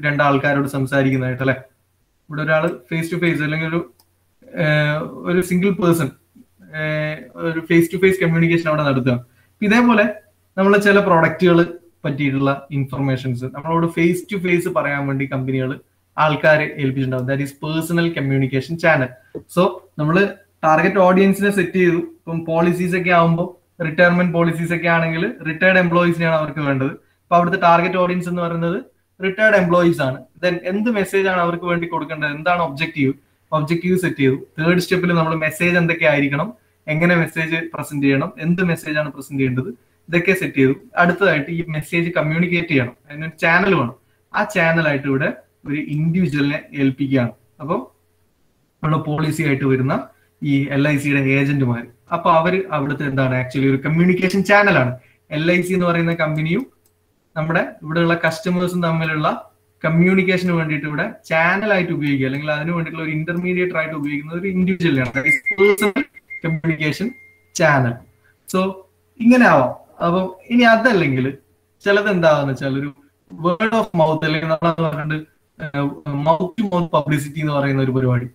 രണ്ടാൾക്കാരോട് സംസാരിക്കുന്നതായിട്ട് അല്ലെ? ഇവിടെ ഒരാൾ ഫേസ് ടു ഫേസ് അല്ലെങ്കിൽ ഒരു ഒരു സിംഗിൾ പേഴ്സൺ ഒരു ഫേസ് ടു ഫേസ് കമ്മ്യൂണിക്കേഷൻ അവിടെ നടത്തുക. ഇതേപോലെ നമ്മൾ ചില പ്രൊഡക്റ്റുകൾ പറ്റിയിട്ടുള്ള ഇൻഫർമേഷൻസ് നമ്മളോട് ഫേസ് ടു ഫേസ് പറയാൻ വേണ്ടി കമ്പനികൾ ആൾക്കാരെ ഏൽപ്പിച്ചിട്ടുണ്ടാവും. That is personal communication channel so നമ്മൾ ടാർഗറ്റ് ഓഡിയൻസിനെ സെറ്റ് ചെയ്തു. ഇപ്പം പോളിസീസ് ഒക്കെ ആകുമ്പോൾ റിട്ടയർമെന്റ് പോളിസീസ് ഒക്കെ ആണെങ്കിൽ റിട്ടയർഡ് എംപ്ലോയീസിനെയാണ് അവർക്ക് വേണ്ടത്. അപ്പൊ അവിടുത്തെ ടാർഗറ്റ് ഓഡിയൻസ് എന്ന് പറയുന്നത് റിട്ടയർഡ് എംപ്ലോയീസ് ആണ്. ദെൻ എന്ത് മെസ്സേജ് ആണ് അവർക്ക് വേണ്ടി കൊടുക്കേണ്ടത്? എന്താണ് ഒബ്ജക്റ്റീവ് ഒബ്ജക്റ്റീവ് സെറ്റ് ചെയ്തു. തേർഡ് സ്റ്റെപ്പിൽ നമ്മൾ മെസ്സേജ് എന്തൊക്കെ ആയിരിക്കണം? എങ്ങനെ മെസ്സേജ് പ്രസന്റ് ചെയ്യണം? എന്ത് മെസ്സേജ് ആണ് പ്രസന്റ് ചെയ്യേണ്ടത്? ഇതൊക്കെ സെറ്റ് ചെയ്തു. അടുത്തതായിട്ട് ഈ മെസ്സേജ് കമ്മ്യൂണിക്കേറ്റ് ചെയ്യണം. അതിനൊരു ചാനൽ വേണം. ആ ചാനലായിട്ട് ഇവിടെ ഒരു ഇൻഡിവിജ്വലിനെ ഏൽപ്പിക്കുകയാണ്. അപ്പം നമ്മുടെ പോളിസി ആയിട്ട് വരുന്ന ഈ എൽ ഐ സിയുടെ ഏജന്റുമാർ അപ്പൊ അവർ അവിടുത്തെ എന്താണ് ആക്ച്വലി ഒരു കമ്മ്യൂണിക്കേഷൻ ചാനലാണ് എൽ ഐ സി എന്ന് പറയുന്ന കമ്പനിയും നമ്മുടെ ഇവിടെയുള്ള കസ്റ്റമേഴ്സും തമ്മിലുള്ള കമ്മ്യൂണിക്കേഷന് വേണ്ടിയിട്ട് ഇവിടെ ചാനലായിട്ട് ഉപയോഗിക്കുക. അല്ലെങ്കിൽ അതിന് വേണ്ടിയിട്ടുള്ള ഒരു ഇന്റർമീഡിയറ്റ് ആയിട്ട് ഉപയോഗിക്കുന്ന ഒരു ഇൻഡിവിജ്വലാണ് കമ്മ്യൂണിക്കേഷൻ ചാനൽ സോ ഇങ്ങനെ ആവാം. അപ്പൊ ഇനി അതല്ലെങ്കിൽ ചിലത് എന്താന്ന് വെച്ചാൽ ഒരു വേർഡ് ഓഫ് മൗത്ത് അല്ലെങ്കിൽ നമ്മൾ പറഞ്ഞിട്ട് മൗത്ത് മൗത്ത് പബ്ലിസിറ്റി എന്ന് പറയുന്ന ഒരു പരിപാടി.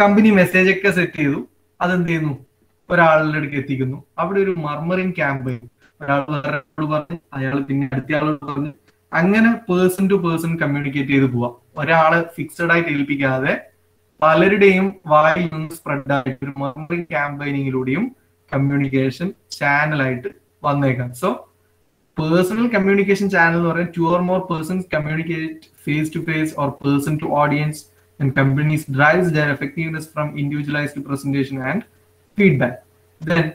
കമ്പനി മെസ്സേജ് ഒക്കെ സെറ്റ് ചെയ്തു. അതെന്ത് ചെയ്യുന്നു? ഒരാളുടെ അടുക്ക് എത്തിക്കുന്നു. അവിടെ ഒരു മർമറിൻ ക്യാമ്പയിൻ ഒരാൾ വേറെ പറഞ്ഞു അയാൾ പിന്നെ അടുത്ത ആളോട് പറഞ്ഞു. അങ്ങനെ പേഴ്സൺ ടു പേഴ്സൺ കമ്മ്യൂണിക്കേറ്റ് ചെയ്ത് പോവാം. ഒരാളെ ഫിക്സഡ് ആയിട്ട് ഏൽപ്പിക്കാതെ പലരുടെയും വായിൽ നിന്ന് സ്പ്രെഡ് ആയിട്ട് ഒരു മർമറിങ് ക്യാമ്പയിനിങ്ങിലൂടെയും കമ്മ്യൂണിക്കേഷൻ ചാനലായിട്ട് വന്നേക്കാം. സോ പേഴ്സണൽ കമ്മ്യൂണിക്കേഷൻ ചാനൽ എന്ന് പറയുന്നത് two or more persons communicate face to face or person to audience and companies drives their effectiveness from individualized presentation and feedback then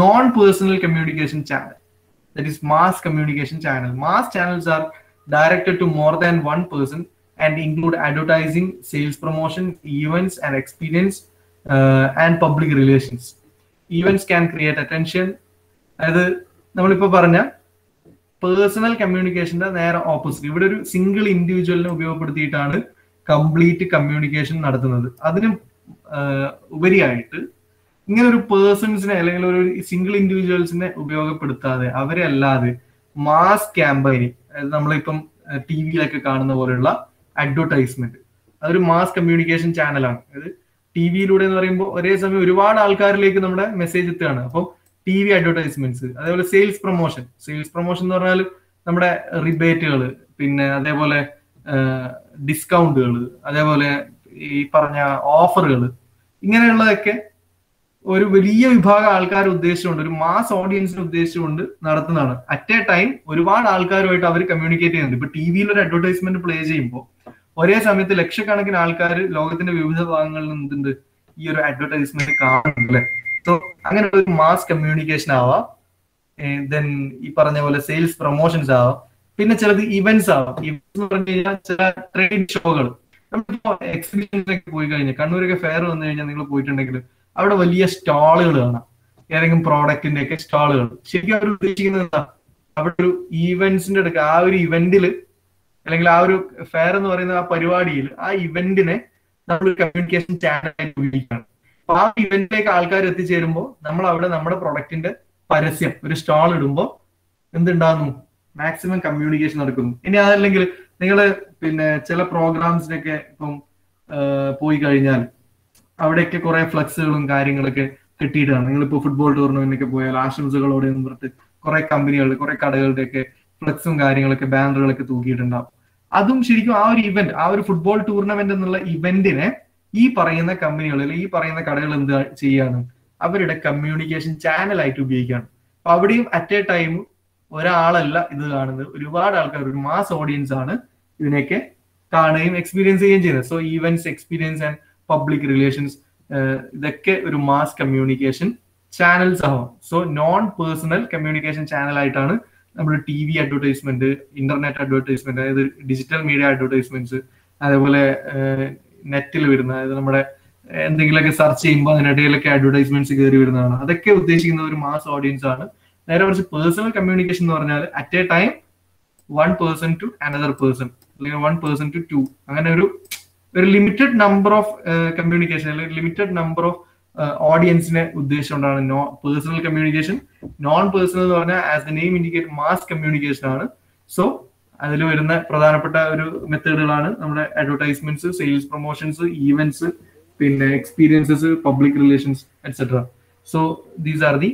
non personal communication channel that is mass communication channel. Mass channels are directed to more than one person and include advertising, sales promotion, events and experience, uh, and public relations. Events can create attention. അതായത് നമ്മളിപ്പോ പറഞ്ഞ personal കമ്മ്യൂണിക്കേഷന്റെ നേരെ opposite ഇവിടെ ഒരു single ഇൻഡിവിജ്വലിനെ ഉപയോഗപ്പെടുത്തിയിട്ടാണ് complete communication നടത്തുന്നത്. അതിന് ഉപരിയായിട്ട് ഇങ്ങനെ ഒരു പേഴ്സൺസിനെ അല്ലെങ്കിൽ ഒരു സിംഗിൾ ഇൻഡിവിജ്വൽസിനെ ഉപയോഗപ്പെടുത്താതെ അവരെ അല്ലാതെ മാസ് അതായത് നമ്മളിപ്പം ടി വിയിലൊക്കെ കാണുന്ന പോലെയുള്ള അഡ്വർടൈസ്മെന്റ് അതൊരു മാസ് കമ്മ്യൂണിക്കേഷൻ ചാനലാണ് അതായത് ടി വിയിലൂടെ എന്ന് പറയുമ്പോൾ ഒരേ സമയം ഒരുപാട് ആൾക്കാരിലേക്ക് നമ്മുടെ മെസ്സേജ് എത്തുകയാണ്. അപ്പം ടി വി അഡ്വർടൈസ്മെന്റ്സ് അതേപോലെ സെയിൽസ് പ്രൊമോഷൻ സെയിൽസ് പ്രൊമോഷൻ എന്ന് പറഞ്ഞാൽ നമ്മുടെ റിബേറ്റുകൾ പിന്നെ അതേപോലെ ഡിസ്കൗണ്ടുകൾ അതേപോലെ ഈ പറഞ്ഞ ഓഫറുകൾ ഇങ്ങനെയുള്ളതൊക്കെ ഒരു വലിയ വിഭാഗം ആൾക്കാർ ഉദ്ദേശിച്ചുകൊണ്ട് ഒരു മാസ് ഓഡിയൻസിനെ ഉദ്ദേശിച്ചുകൊണ്ട് നടത്തുന്നതാണ്. അറ്റ് എ ടൈം ഒരുപാട് ആൾക്കാരുമായിട്ട് അവർ കമ്മ്യൂണിക്കേറ്റ് ചെയ്യുന്നുണ്ട്. ഇപ്പൊ ടി വിയിൽ ഒരു അഡ്വർടൈസ്മെന്റ് പ്ലേ ചെയ്യുമ്പോൾ ഒരേ സമയത്ത് ലക്ഷക്കണക്കിന് ആൾക്കാർ ലോകത്തിന്റെ വിവിധ ഭാഗങ്ങളിൽ നിന്നുണ്ട് ഈ ഒരു അഡ്വർടൈസ്മെന്റ് കാണുന്നുണ്ട് സോ അങ്ങനെ ഒരു മാസ് കമ്മ്യൂണിക്കേഷൻ ആവാം. ദെൻ ഈ പറഞ്ഞ പോലെ സെയിൽസ് പ്രൊമോഷൻസ് ആവാം. പിന്നെ ചിലത് ഇവന്റ്സ് ആവാം. ഇവന്റ്സ് എന്ന് പറഞ്ഞു കഴിഞ്ഞാൽ ചില ട്രേഡ് ഷോകൾ നമ്മളിപ്പോ എക്സിബിഷനൊക്കെ പോയി കഴിഞ്ഞാൽ കണ്ണൂരൊക്കെ ഫെയർ വന്നു കഴിഞ്ഞാൽ നിങ്ങൾ പോയിട്ടുണ്ടെങ്കിൽ അവിടെ വലിയ സ്റ്റാളുകൾ കാണാം. ഏതെങ്കിലും പ്രോഡക്റ്റിന്റെ ഒക്കെ സ്റ്റാളുകൾ. ശരിക്കും അവർ ഉദ്ദേശിക്കുന്നത് എന്താ? അവിടെ ഒരു ഇവന്റ്സിന്റെ അടുക്ക ആ ഒരു ഇവന്റിൽ അല്ലെങ്കിൽ ആ ഒരു ഫെയർ എന്ന് പറയുന്ന ആ പരിപാടിയിൽ ആ ഇവന്റിനെ നമ്മൾ കമ്മ്യൂണിക്കേഷൻ ചാനലായിട്ട് ഉപയോഗിക്കുകയാണ്. അപ്പൊ ആ ഇവന്റിലേക്ക് ആൾക്കാർ എത്തിച്ചേരുമ്പോൾ നമ്മൾ അവിടെ നമ്മുടെ പ്രൊഡക്റ്റിന്റെ പരസ്യം ഒരു സ്റ്റാൾ ഇടുമ്പോൾ എന്തുണ്ടാകുന്നു? മാക്സിമം കമ്മ്യൂണിക്കേഷൻ നടക്കുന്നു. ഇനി അതല്ലെങ്കിൽ നിങ്ങൾ പിന്നെ ചില പ്രോഗ്രാംസിനൊക്കെ ഇപ്പം പോയി കഴിഞ്ഞാൽ അവിടെയൊക്കെ കുറെ ഫ്ലക്സുകളും കാര്യങ്ങളൊക്കെ കിട്ടിയിട്ടാണ്. നിങ്ങളിപ്പോൾ ഫുട്ബോൾ ടൂർണമെന്റിനൊക്കെ പോയാൽ ആശംസകളോടെ നിർത്തി കുറെ കമ്പനികൾ കുറെ കടകളുടെ ഒക്കെ ഫ്ലക്സും കാര്യങ്ങളൊക്കെ ബാനറുകളൊക്കെ തൂക്കിയിട്ടുണ്ടാവും. അതും ശരിക്കും ആ ഒരു ഇവന്റ് ആ ഒരു ഫുട്ബോൾ ടൂർണമെന്റ് എന്നുള്ള ഇവന്റിനെ ഈ പറയുന്ന കമ്പനികൾ അല്ലെങ്കിൽ ഈ പറയുന്ന കടകൾ എന്ത് ചെയ്യാണ്? അവരുടെ കമ്മ്യൂണിക്കേഷൻ ചാനലായിട്ട് ഉപയോഗിക്കുകയാണ്. അപ്പൊ അവിടെയും അറ്റ് എ ടൈം ഒരാളല്ല ഇത് കാണുന്നത്. ഒരുപാട് ആൾക്കാർ ഒരു മാസ് ഓഡിയൻസ് ആണ് ഇതിനെയൊക്കെ കാണുകയും എക്സ്പീരിയൻസ് ചെയ്യുകയും ചെയ്യുന്നത്. So events experience and public relations ഇതൊക്കെ ഒരു മാസ് കമ്മ്യൂണിക്കേഷൻ ചാനൽസ് ആവാം so non personal communication channel ആയിട്ടാണ് നമ്മൾ T V advertisement internet advertisement അതായത് ഡിജിറ്റൽ മീഡിയ അഡ്വർടൈസ്മെന്റ്സ് അതേപോലെ നെറ്റിൽ വരുന്ന അതായത് നമ്മുടെ എന്തെങ്കിലുമൊക്കെ സെർച്ച് ചെയ്യുമ്പോൾ അതിനിടയിലൊക്കെ അഡ്വർടൈസ്മെന്റ്സ് കയറി വരുന്നതാണ്. അതൊക്കെ ഉദ്ദേശിക്കുന്ന ഒരു മാസ് ഓഡിയൻസ് ആണ്. നേരെ കുറച്ച് പേഴ്സണൽ കമ്മ്യൂണിക്കേഷൻ എന്ന് പറഞ്ഞാൽ at a time one person to another person അല്ലെങ്കിൽ വൺ പേഴ്സൺ ടു ടു അങ്ങനെ ഒരു ഒരു ലിമിറ്റഡ് നമ്പർ ഓഫ് കമ്മ്യൂണിക്കേഷൻ അല്ലെങ്കിൽ ലിമിറ്റഡ് നമ്പർ ഓഫ് ഓഡിയൻസിനെ ഉദ്ദേശിച്ചുകൊണ്ടാണ് no personal communication non personal എന്ന് പറഞ്ഞാൽ as the name indicate mass communication ആണ്. സോ അതിൽ വരുന്ന പ്രധാനപ്പെട്ട ഒരു മെത്തേഡുകളാണ് നമ്മുടെ അഡ്വർടൈസ്മെന്റ്സ് സെയിൽസ് പ്രൊമോഷൻസ് ഈവെന്റ്സ് പിന്നെ experiences public relations etcetera so these are the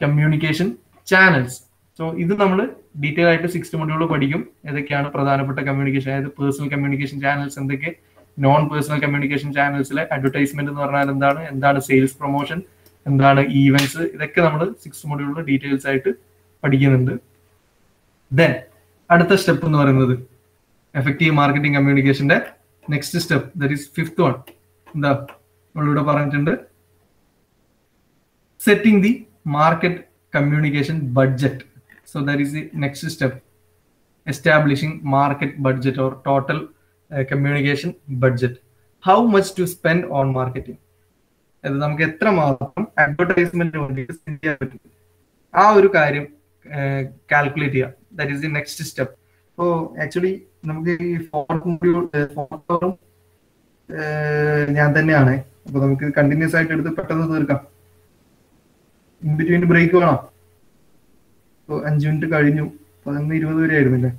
communication channels so ഇത് നമ്മൾ ഡീറ്റെയിൽ ആയിട്ട് സിക്സ് മൊഡ്യൂൾ പഠിക്കും. ഏതൊക്കെയാണ് പ്രധാനപ്പെട്ട കമ്മ്യൂണിക്കേഷൻ അതായത് പേഴ്സണൽ കമ്മ്യൂണിക്കേഷൻ ചാനൽസ് എന്തൊക്കെ? നോൺ പേഴ്സണൽ കമ്മ്യൂണിക്കേഷൻ ചാനൽസിലെ അഡ്വർടൈസ്മെന്റ് എന്ന് പറഞ്ഞാൽ എന്താണ്? എന്താണ് സെയിൽസ് പ്രൊമോഷൻ എന്താണ് ഈവെന്റ്സ് ഇതൊക്കെ നമ്മൾ സിക്സ് മൊഡ്യൂളിൽ ഡീറ്റെയിൽസ് ആയിട്ട് പഠിക്കുന്നുണ്ട്. ദെൻ അടുത്ത സ്റ്റെപ്പ് എന്ന് പറയുന്നത് effective marketing കമ്മ്യൂണിക്കേഷന്റെ next step that is fifth one എന്താ? നമ്മളിവിടെ പറഞ്ഞിട്ടുണ്ട് setting the market communication budget so that is the next step establishing market budget or total communication budget how much to spend on marketing അത് നമുക്ക് എത്ര മാത്രം അഡ്വർടൈസ്മെന്റിന് വേണ്ടിയിട്ട് spend ചെയ്യാൻ പറ്റും? ആ ഒരു കാര്യം കാൽക്കുലേറ്റ് ചെയ്യാം. That is the next step അപ്പോ ആക്ച്വലി നമുക്ക് ഈ ഫോർത്ത് മൊഡ്യൂൾ ഫോർത്തോറും ഞാൻ തന്നെയാണ്. അപ്പൊ നമുക്ക് കണ്ടിന്യൂസ് ആയിട്ട് എടുത്ത് പെട്ടെന്ന് തീർക്കാം. ഇൻ ബിറ്റ്വീൻ ബ്രേക്ക് വേണം. ഇപ്പൊ അഞ്ചു മിനിറ്റ് കഴിഞ്ഞു. പതിനൊന്ന് ഇരുപത് വരെ ആയിരുന്നില്ലേ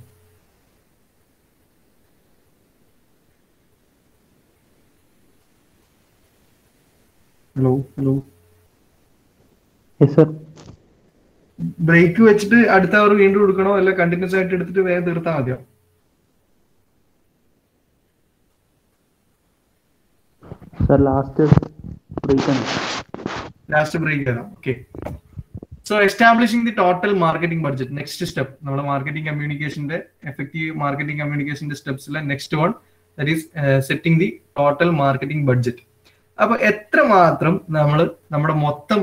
ഹലോ ഹലോ യെസ് ബ്രേക്ക് വെച്ചിട്ട് അടുത്ത അവർ വീണ്ടും കൊടുക്കണോ അല്ല കണ്ടിന്യൂസ് ആയിട്ട് എടുത്തിട്ട് വേഗം തീർത്താൽ മതിയോ? Sir last break last break ആണ്. Okay so establishing the total marketing budget next step നമ്മുടെ മാർക്കറ്റിംഗ് കമ്മ്യൂണിക്കേഷന്റെ എഫക്റ്റീവ് മാർക്കറ്റിംഗ് കമ്മ്യൂണിക്കേഷന്റെ സ്റ്റെപ്സിലെ next one that is setting the total marketing budget അപ്പൊ എത്ര മാത്രം നമ്മൾ നമ്മുടെ മൊത്തം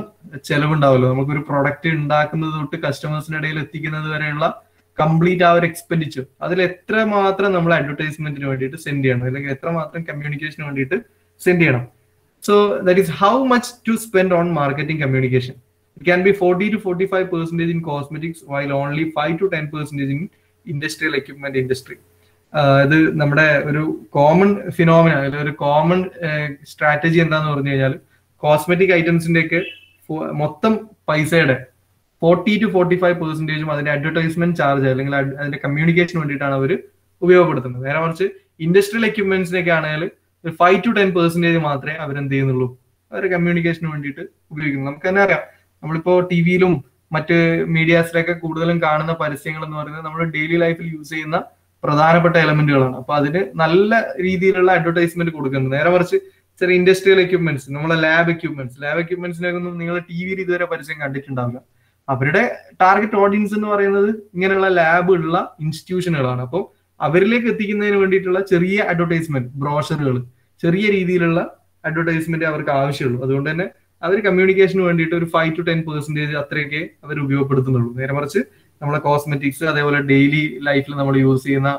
ചെലവുണ്ടാവുമല്ലോ നമുക്കൊരു പ്രൊഡക്റ്റ് ഉണ്ടാക്കുന്നത് തൊട്ട് കസ്റ്റമേഴ്സിന് ഇടയിൽ എത്തിക്കുന്നത് വരെയുള്ള കംപ്ലീറ്റ് ആ ഒരു എക്സ്പെൻഡിച്ചർ അതിൽ എത്ര മാത്രം നമ്മൾ അഡ്വർടൈസ്മെന്റിന് വേണ്ടിയിട്ട് സെൻഡ് ചെയ്യണം? അല്ലെങ്കിൽ എത്ര മാത്രം കമ്മ്യൂണിക്കേഷന് വേണ്ടിയിട്ട് സെൻഡ് ചെയ്യണം? So that is how much to spend on marketing communication it can be forty to forty five percentage in cosmetics while only five to ten percentage in industrial equipment industry ഇത് നമ്മുടെ ഒരു common phenomena അല്ലെങ്കിൽ ഒരു common strategy എന്താന്ന് പറഞ്ഞു കഴിഞ്ഞാൽ cosmetic ഐറ്റംസിന്റെ ഒക്കെ മൊത്തം പൈസയുടെ ഫോർട്ടി ടു ഫോർട്ടി ഫൈവ് പെർസെന്റേജും അതിന്റെ അഡ്വർടൈസ്മെന്റ് ചാർജ് അല്ലെങ്കിൽ അതിന്റെ കമ്മ്യൂണിക്കേഷന് വേണ്ടിയിട്ടാണ് അവർ ഉപയോഗപ്പെടുത്തുന്നത്. നേരെ മറിച്ച് ഇൻഡസ്ട്രിയൽ എക്യുപ്മെന്റ്സിനൊക്കെ ആണെങ്കിൽ ഒരു ഫൈവ് ടു ടെൻ പെർസെന്റേജ് മാത്രമേ അവരെന്ത് ചെയ്യുന്നുള്ളൂ? അവർ കമ്മ്യൂണിക്കേഷന് വേണ്ടിയിട്ട് ഉപയോഗിക്കുന്നു നമുക്ക് തന്നെ അറിയാം. നമ്മളിപ്പോ ടി വിയിലും മറ്റ് മീഡിയാസിലൊക്കെ കൂടുതലും കാണുന്ന പരസ്യങ്ങൾ എന്ന് പറയുന്നത് നമ്മൾ ഡെയിലി ലൈഫിൽ യൂസ് ചെയ്യുന്ന പ്രധാനപ്പെട്ട എലമെന്റുകളാണ് അപ്പൊ അതിന് നല്ല രീതിയിലുള്ള അഡ്വർടൈസ്മെന്റ് കൊടുക്കുന്നുണ്ട്. നേരെ മറിച്ച് ചെറിയ ഇൻഡസ്ട്രിയൽ എക്യുപ്മെന്റ്സ് നമ്മളെ ലാബ് എക്യുപ്മെന്റ്സ് ലാബ് എക്യുപ്മെന്റ്സിനൊന്നും നിങ്ങൾ ടി വിയിൽ ഇതുവരെ പരസ്യം കണ്ടിട്ടുണ്ടാവില്ല. അവരുടെ ടാർഗറ്റ് ഓഡിയൻസ് എന്ന് പറയുന്നത് ഇങ്ങനെയുള്ള ലാബ് ഉള്ള ഇൻസ്റ്റിറ്റ്യൂഷനുകളാണ് അപ്പോൾ അവരിലേക്ക് എത്തിക്കുന്നതിന് വേണ്ടിയിട്ടുള്ള ചെറിയ അഡ്വർടൈസ്മെന്റ് ബ്രോഷറുകൾ ചെറിയ രീതിയിലുള്ള അഡ്വർടൈസ്മെന്റ് അവർക്ക് ആവശ്യമുള്ളൂ. അതുകൊണ്ട് തന്നെ അവർ കമ്മ്യൂണിക്കേഷന് വേണ്ടിയിട്ട് ഒരു ഫൈവ് ടു ടെൻ പെർസെന്റേജ് അത്രയൊക്കെ അവർ ഉപയോഗപ്പെടുത്തുന്നുള്ളൂ. നേരെ മറിച്ച് നമ്മളെ കോസ്മെറ്റിക്സ് അതേപോലെ ഡെയിലി ലൈഫിൽ നമ്മൾ യൂസ് ചെയ്യുന്ന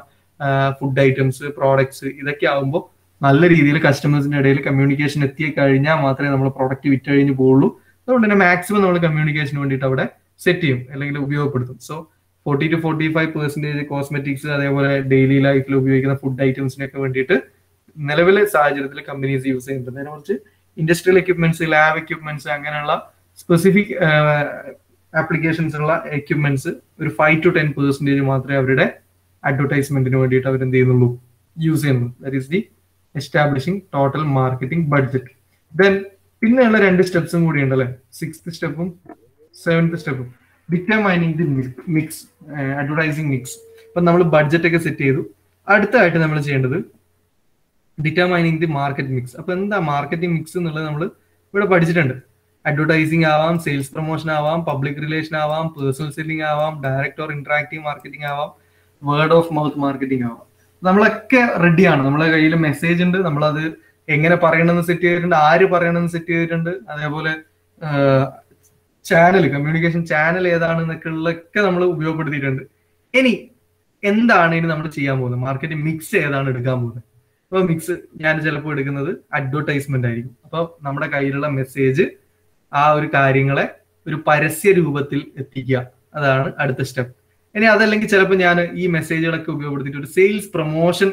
ഫുഡ് ഐറ്റംസ് പ്രോഡക്ട്സ് ഇതൊക്കെ ആകുമ്പോൾ നല്ല രീതിയിൽ കസ്റ്റമേഴ്സിന്റെ ഇടയിൽ കമ്മ്യൂണിക്കേഷൻ എത്തി കഴിഞ്ഞാൽ മാത്രമേ നമ്മൾ പ്രൊഡക്റ്റ് വിറ്റ് കഴിഞ്ഞ് പോകുള്ളൂ അതുകൊണ്ട് തന്നെ മാക്സിമം നമ്മൾ കമ്മ്യൂണിക്കേഷന് വേണ്ടിയിട്ട് അവിടെ സെറ്റ് ചെയ്യും അല്ലെങ്കിൽ ഉപയോഗപ്പെടുത്തും. So forty to forty five percentage cosmetics അതേപോലെ ഡെയിലി ലൈഫിൽ ഉപയോഗിക്കുന്ന ഫുഡ് ഐറ്റംസിനൊക്കെ വേണ്ടിയിട്ട് നിലവിലെ സാഹചര്യത്തിൽ കമ്പനീസ് യൂസ് ചെയ്യുന്നുണ്ട്. അതിനെ കുറിച്ച് ഇൻഡസ്ട്രിയൽ എക്യുപ്മെന്റ്സ് ലാബ് എക്യുപ്മെന്റ്സ് അങ്ങനെയുള്ള സ്പെസിഫിക് ആപ്ലിക്കേഷൻസ് ഉള്ള എക്യുപ്മെന്റ്സ് ഒരു ഫൈവ് ടു ടെൻ പെർസെന്റേജ് മാത്രമേ അവരുടെ അഡ്വർടൈസ്മെന്റിന് വേണ്ടിയിട്ട് അവർ എന്ത് ചെയ്യുന്നുള്ളൂ? യൂസ് ചെയ്യുന്നുള്ളൂ. That is the establishing total marketing budget then പിന്നെയുള്ള രണ്ട് സ്റ്റെപ്സും കൂടി ഉണ്ടല്ലേ സിക്സ്ത് സ്റ്റെപ്പും seventh സ്റ്റെപ്പും determining the mix advertising mix ഇപ്പൊ നമ്മൾ ബഡ്ജറ്റ് ഒക്കെ സെറ്റ് ചെയ്തു. അടുത്തതായിട്ട് നമ്മൾ ചെയ്യേണ്ടത് ഡിറ്റർമൈനിങ് ദി മാർക്കറ്റ് മിക്സ് അപ്പൊ എന്താ മാർക്കറ്റിംഗ് മിക്സ് എന്നുള്ളത് നമ്മൾ ഇവിടെ പഠിച്ചിട്ടുണ്ട്. അഡ്വർടൈസിംഗ് ആവാം സെയിൽസ് പ്രൊമോഷൻ ആവാം പബ്ലിക് റിലേഷൻ ആവാം പേഴ്സണൽ സെല്ലിംഗ് ആവാം ഡയറക്റ്റ് ഓർ ഇന്ററാക്റ്റീവ് മാർക്കറ്റിംഗ് ആവാം വേർഡ് ഓഫ് മൗത്ത് മാർക്കറ്റിംഗ് ആവാം. നമ്മളൊക്കെ റെഡിയാണ് നമ്മളെ കയ്യിൽ മെസ്സേജ് ഉണ്ട്. നമ്മളത് എങ്ങനെ പറയണമെന്ന് സെറ്റ് ചെയ്തിട്ടുണ്ട് ആര് പറയണമെന്ന് സെറ്റ് ചെയ്തിട്ടുണ്ട്. അതേപോലെ ചാനൽ കമ്മ്യൂണിക്കേഷൻ ചാനൽ ഏതാണെന്നൊക്കെ എന്നൊക്കെയുള്ളൊക്കെ നമ്മൾ ഉപയോഗപ്പെടുത്തിയിട്ടുണ്ട്. ഇനി എന്താണ് ഇനി നമ്മൾ ചെയ്യാൻ പോകുന്നത്? മാർക്കറ്റ് മിക്സ് ഏതാണ് എടുക്കാൻ പോകുന്നത്? അപ്പൊ മിക്സ് ഞാൻ ചിലപ്പോൾ എടുക്കുന്നത് അഡ്വർടൈസ്മെന്റ് ആയിരിക്കും. അപ്പൊ നമ്മുടെ കയ്യിലുള്ള മെസ്സേജ് ആ ഒരു കാര്യങ്ങളെ ഒരു പരസ്യ രൂപത്തിൽ എത്തിക്കുക. അതാണ് അടുത്ത സ്റ്റെപ്പ് ഇനി അതല്ലെങ്കിൽ ചിലപ്പോൾ ഞാൻ ഈ മെസ്സേജുകളൊക്കെ ഉപയോഗപ്പെടുത്തിയിട്ട് ഒരു സെയിൽസ് പ്രൊമോഷൻ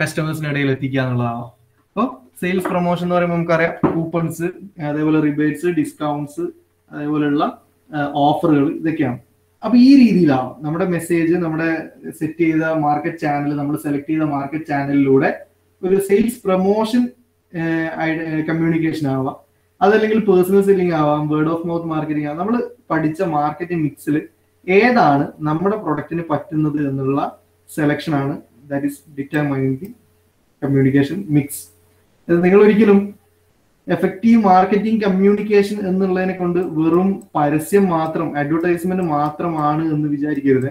കസ്റ്റമേഴ്സിന് ഇടയിൽ എത്തിക്കുക എന്നുള്ളതാണ്. അപ്പോൾ സെയിൽസ് പ്രൊമോഷൻ എന്ന് പറയുമ്പോൾ നമുക്കറിയാം കൂപ്പൺസ് അതേപോലെ റിബേറ്റ്സ് ഡിസ്കൗണ്ട്സ് അതേപോലെയുള്ള ഓഫറുകൾ ഇതൊക്കെയാണ്. അപ്പൊ ഈ രീതിയിലാണ് നമ്മുടെ മെസ്സേജ് നമ്മുടെ സെറ്റ് ചെയ്ത മാർക്കറ്റ് ചാനൽ നമ്മൾ സെലക്ട് ചെയ്ത മാർക്കറ്റ് ചാനലിലൂടെ ഒരു സെയിൽസ് പ്രൊമോഷൻ കമ്മ്യൂണിക്കേഷൻ ആവാം. അതല്ലെങ്കിൽ പേഴ്സണൽ സെല്ലിംഗ് ആവാം വേർഡ് ഓഫ് മൗത്ത് മാർക്കറ്റിംഗ് ആവാം. നമ്മൾ പഠിച്ച മാർക്കറ്റിംഗ് മിക്സിൽ ഏതാണ് നമ്മുടെ പ്രൊഡക്റ്റിന് പറ്റുന്നത് എന്നുള്ള സെലക്ഷൻ ആണ് that is determining the communication mix നിങ്ങൾ ഒരിക്കലും എഫക്റ്റീവ് മാർക്കറ്റിംഗ് കമ്മ്യൂണിക്കേഷൻ എന്നുള്ളതിനെ കൊണ്ട് വെറും പരസ്യം മാത്രം അഡ്വർടൈസ്മെന്റ് മാത്രമാണ് എന്ന് വിചാരിക്കരുത്.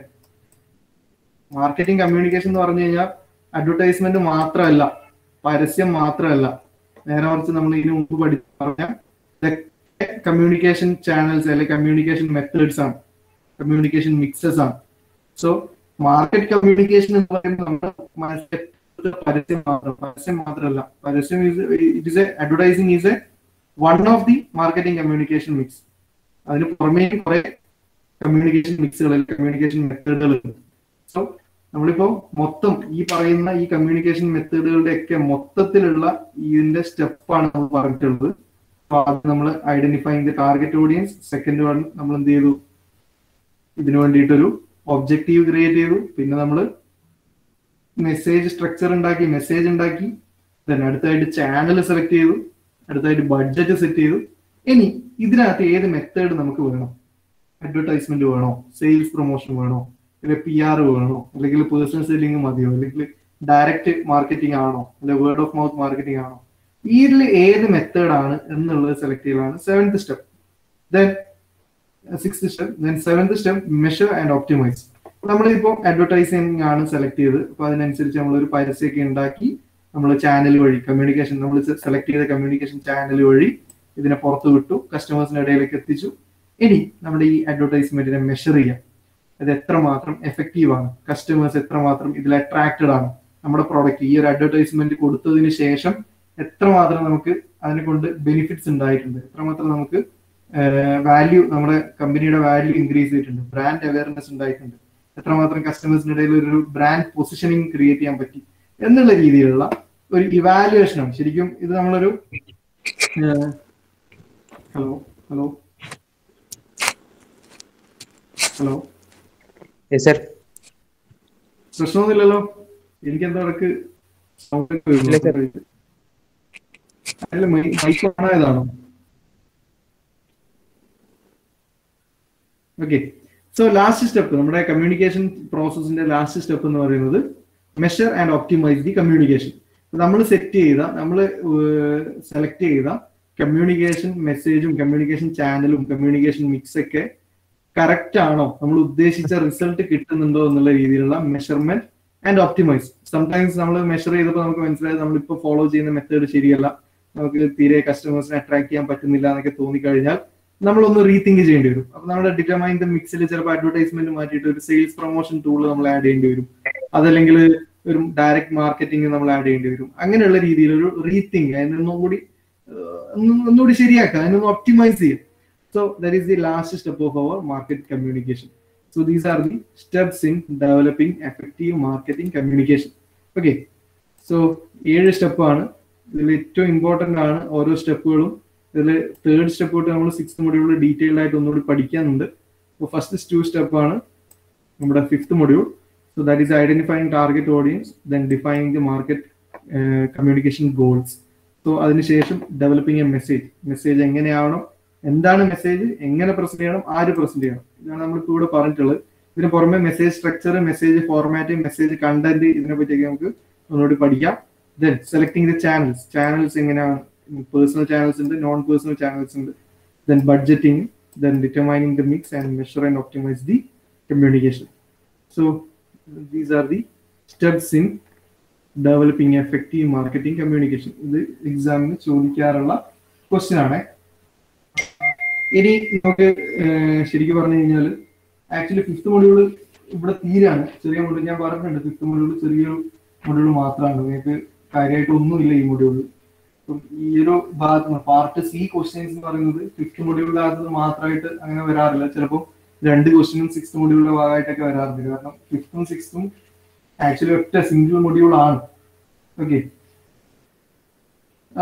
മാർക്കറ്റിംഗ് കമ്മ്യൂണിക്കേഷൻ എന്ന് പറഞ്ഞു കഴിഞ്ഞാൽ അഡ്വർടൈസ്മെന്റ് മാത്രമല്ല പരസ്യം മാത്രമല്ല. നേരെ മറിച്ച് നമ്മൾ ഇതിനു മുമ്പ് പഠിച്ചു പറഞ്ഞ കമ്മ്യൂണിക്കേഷൻ ചാനൽസ് അല്ലെങ്കിൽ കമ്മ്യൂണിക്കേഷൻ മെത്തേഡ്സ് ആണ്. കമ്മ്യൂണിക്കേഷൻ മിക്സസ് ആണ്. സോ മാർക്കറ്റ് കമ്മ്യൂണിക്കേഷൻ എന്ന് പറയുമ്പോൾ നമ്മൾ പരസ്യം മാത്രം പരസ്യം മാത്രമല്ല. പരസ്യം it is a advertising is a one of the marketing communication mix അതിന് പുറമേ കുറെ കമ്മ്യൂണിക്കേഷൻ മിക്സുകൾ കമ്മ്യൂണിക്കേഷൻ മെത്തേഡുകൾ ഉണ്ട്. സോ നമ്മളിപ്പോ മൊത്തം ഈ പറയുന്ന ഈ കമ്മ്യൂണിക്കേഷൻ മെത്തേഡുകളുടെ ഒക്കെ മൊത്തത്തിലുള്ള ഇതിന്റെ സ്റ്റെപ്പാണ് നമ്മൾ പറഞ്ഞിട്ടുള്ളത്. അപ്പൊ അത് നമ്മൾ identifying the target audience second one നമ്മൾ എന്ത് ചെയ്തു? ഇതിനു വേണ്ടിയിട്ടൊരു ഒബ്ജക്റ്റീവ് ക്രിയേറ്റ് ചെയ്തു. പിന്നെ നമ്മൾ മെസ്സേജ് സ്ട്രക്ചർ ഉണ്ടാക്കി മെസ്സേജ് ഉണ്ടാക്കി. ദെൻ അടുത്തായിട്ട് ചാനൽ സെലക്ട് ചെയ്തു. അടുത്തായിട്ട് ബഡ്ജറ്റ് സെറ്റ് ചെയ്തു. ഇനി ഇതിനകത്ത് ഏത് മെത്തേഡ് നമുക്ക് വേണം? അഡ്വർടൈസ്മെന്റ് വേണോ? സെയിൽസ് പ്രൊമോഷൻ വേണോ? അല്ലെങ്കിൽ പി ആർ വേണോ? അല്ലെങ്കിൽ പേഴ്സണൽ സെല്ലിംഗ് മതിയോ? അല്ലെങ്കിൽ ഡയറക്റ്റ് മാർക്കറ്റിംഗ് ആണോ? അല്ലെങ്കിൽ വേർഡ് ഓഫ് മൗത്ത് മാർക്കറ്റിംഗ് ആണോ? ഇതിൽ ഏത് മെത്തേഡ് ആണ് എന്നുള്ളത് സെലക്ട് ചെയ്യലാണ് seventh step then six step then seventh step measure and optimise നമ്മളിപ്പോ അഡ്വർടൈസിംഗ് ആണ് സെലക്ട് ചെയ്ത്. അപ്പൊ അതിനനുസരിച്ച് നമ്മൾ ഒരു പരസ്യമൊക്കെ ഉണ്ടാക്കി നമ്മൾ ചാനൽ വഴി കമ്മ്യൂണിക്കേഷൻ നമ്മൾ സെലക്ട് ചെയ്ത കമ്മ്യൂണിക്കേഷൻ ചാനൽ വഴി ഇതിനെ പുറത്തു വിട്ടു കസ്റ്റമേഴ്സിന്റെ ഇടയിലേക്ക് എത്തിച്ചു. ഇനി നമ്മുടെ ഈ അഡ്വർടൈസ്മെന്റിനെ മെഷർ ചെയ്യാം. അത് എത്രമാത്രം എഫക്റ്റീവ് ആണ്? കസ്റ്റമേഴ്സ് എത്രമാത്രം ഇതിൽ അട്രാക്റ്റഡ് ആണ്? നമ്മുടെ പ്രോഡക്റ്റ് ഈ ഒരു അഡ്വർടൈസ്മെന്റ് കൊടുത്തതിന് ശേഷം എത്രമാത്രം നമുക്ക് അതിനെ കൊണ്ട് ബെനിഫിറ്റ്സ് ഉണ്ടായിട്ടുണ്ട്? എത്രമാത്രം നമുക്ക് വാല്യൂ നമ്മുടെ കമ്പനിയുടെ വാല്യൂ ഇൻക്രീസ് ചെയ്തിട്ടുണ്ട്. ബ്രാൻഡ് അവയർനെസ് ഉണ്ടായിട്ടുണ്ട്. എത്രമാത്രം കസ്റ്റമേഴ്സിന്റെ ഇടയിൽ ഒരു ബ്രാൻഡ് പൊസിഷനിങ് ക്രിയേറ്റ് ചെയ്യാൻ പറ്റി എന്നുള്ള രീതിയിലുള്ള ഒരു ഇവാലുവേഷൻ ആണ്. ശരിക്കും ഇത് നമ്മളൊരു ഹലോ ഹലോ ഹലോ പ്രശ്നമൊന്നുമില്ലല്ലോ. എനിക്ക് എന്താ ഇടയ്ക്ക്. അല്ല മൈക്ക് ഓൺ ആയതാണോ ഓക്കെ സോ ലാസ്റ്റ് സ്റ്റെപ്പ് നമ്മുടെ കമ്മ്യൂണിക്കേഷൻ പ്രോസസ്സിന്റെ ലാസ്റ്റ് സ്റ്റെപ്പ് എന്ന് പറയുന്നത് measure and optimise the communication നമ്മൾ സെറ്റ് ചെയ്ത നമ്മൾ സെലക്ട് ചെയ്ത കമ്മ്യൂണിക്കേഷൻ മെസ്സേജും കമ്മ്യൂണിക്കേഷൻ ചാനലും കമ്മ്യൂണിക്കേഷൻ മിക്സ് ഒക്കെ കറക്റ്റ് ആണോ? നമ്മൾ ഉദ്ദേശിച്ച റിസൾട്ട് കിട്ടുന്നുണ്ടോ എന്നുള്ള രീതിയിലുള്ള മെഷർമെന്റ് ആൻഡ് ഓപ്റ്റിമൈസ് സംടൈംസ് നമ്മൾ മെഷർ ചെയ്തപ്പോൾ നമുക്ക് മനസ്സിലായത് നമ്മളിപ്പോൾ ഫോളോ ചെയ്യുന്ന മെത്തേഡ് ശരിയല്ല. നമുക്ക് തീരെ കസ്റ്റമേഴ്സിനെ അട്രാക്ട് ചെയ്യാൻ പറ്റുന്നില്ല എന്നൊക്കെ തോന്നിക്കഴിഞ്ഞാൽ നമ്മളൊന്ന് റീതിങ്ക് ചെയ്യേണ്ടി വരും. അപ്പൊ നമ്മുടെ ഡിറ്റർമൈൻഡ് മിക്സിൽ ചിലപ്പോൾ അഡ്വർടൈസ്മെന്റ് മാറ്റിയിട്ട് ഒരു സെയിൽസ് പ്രൊമോഷൻ ടൂൾ നമ്മൾ ആഡ് ചെയ്യേണ്ടി വരും. അതല്ലെങ്കിൽ ഒരു ഡയറക്ട് മാർക്കറ്റിംഗ് നമ്മൾ ആഡ് ചെയ്യേണ്ടി വരും. അങ്ങനെയുള്ള രീതിയിൽ ഒരു റീതിങ്ക് അതിനൊന്നും കൂടി ഒന്നുകൂടി ശരിയാക്കുക അതിനൊന്ന് ഒപ്റ്റിമൈസ് ചെയ്യുക. So that is the last step of our market communication so these are the steps in developing effective marketing communication okay so ഏഴ് സ്റ്റെപ്പാണ് ഇതിൽ ഏറ്റവും ഇമ്പോർട്ടന്റ് ആണ് ഓരോ സ്റ്റെപ്പുകളും ഇതിൽ തേർഡ് സ്റ്റെപ്പ് തൊട്ട് നമ്മൾ സിക്സ് മൊഡ്യൂൾ ഡീറ്റെയിൽഡ് ആയിട്ട് ഒന്നുകൂടി പഠിക്കാനുണ്ട്. അപ്പോൾ ഫസ്റ്റ് ടു ആണ് നമ്മുടെ fifth module so that is identifying target audience then defining the market communication goals so അതിനുശേഷം ഡെവലപ്പിംഗ് എ മെസ്സേജ് മെസ്സേജ് എങ്ങനെയാവണം? എന്താണ് മെസ്സേജ് എങ്ങനെ പ്രസന്റ് ചെയ്യണം? ആര് പ്രസന്റ് ചെയ്യണം? ഇതാണ് നമ്മളിപ്പോൾ ഇവിടെ പറഞ്ഞിട്ടുള്ളത്. ഇതിന് പുറമെ message structure message format message content ഇതിനെ പറ്റിയൊക്കെ നമുക്ക് ഒന്നുകൂടി പഠിക്കാം. Then selecting the channels channels എങ്ങനെയാണ്? പേഴ്സണൽ ചാനൽസ് ഉണ്ട് നോൺ പേഴ്സണൽ ചാനൽസ് ഉണ്ട്. Then budgeting then determining the mix and measure and optimise the communication so these are the steps in developing effective marketing communication ഇത് എക്സാമിന് ചോദിക്കാറുള്ള question ആണ്. ഇനി നമുക്ക് ശരിക്കും പറഞ്ഞു കഴിഞ്ഞാൽ ആക്ച്വലി ഫിഫ്ത്ത് മൊഡ്യൂൾ ഇവിടെ തീരാണ്. ചെറിയ മൊഡ്യൂൾ ഞാൻ പറഞ്ഞിട്ടുണ്ട്. ഫിഫ്ത്ത് മൊഡ്യൂൾ ചെറിയ മൊഡ്യൂൾ മാത്രമാണ്. നിങ്ങൾക്ക് കാര്യമായിട്ട് ഒന്നുമില്ല ഈ മൊഡ്യൂൾ ഈ ഒരു ഭാഗത്ത് പാർട്ട് സി ക്വസ്റ്റ്യൻസ് എന്ന് പറയുന്നത് ഫിഫ്ത്ത് മൊഡ്യൂളിന്റെ ഭാഗത്ത് മാത്രമായിട്ട് അങ്ങനെ വരാറില്ല. ചിലപ്പോൾ രണ്ട് ക്വസ്റ്റ്യനും സിക്സ് മൊഡ്യൂളിന്റെ ഭാഗമായിട്ടൊക്കെ വരാറുണ്ട്. കാരണം ഫിഫ്ത്തും സിക്സ്തും ആക്ച്വലി ഒറ്റ സിംഗിൾ മൊഡ്യൂൾ ആണ്. ഓക്കെ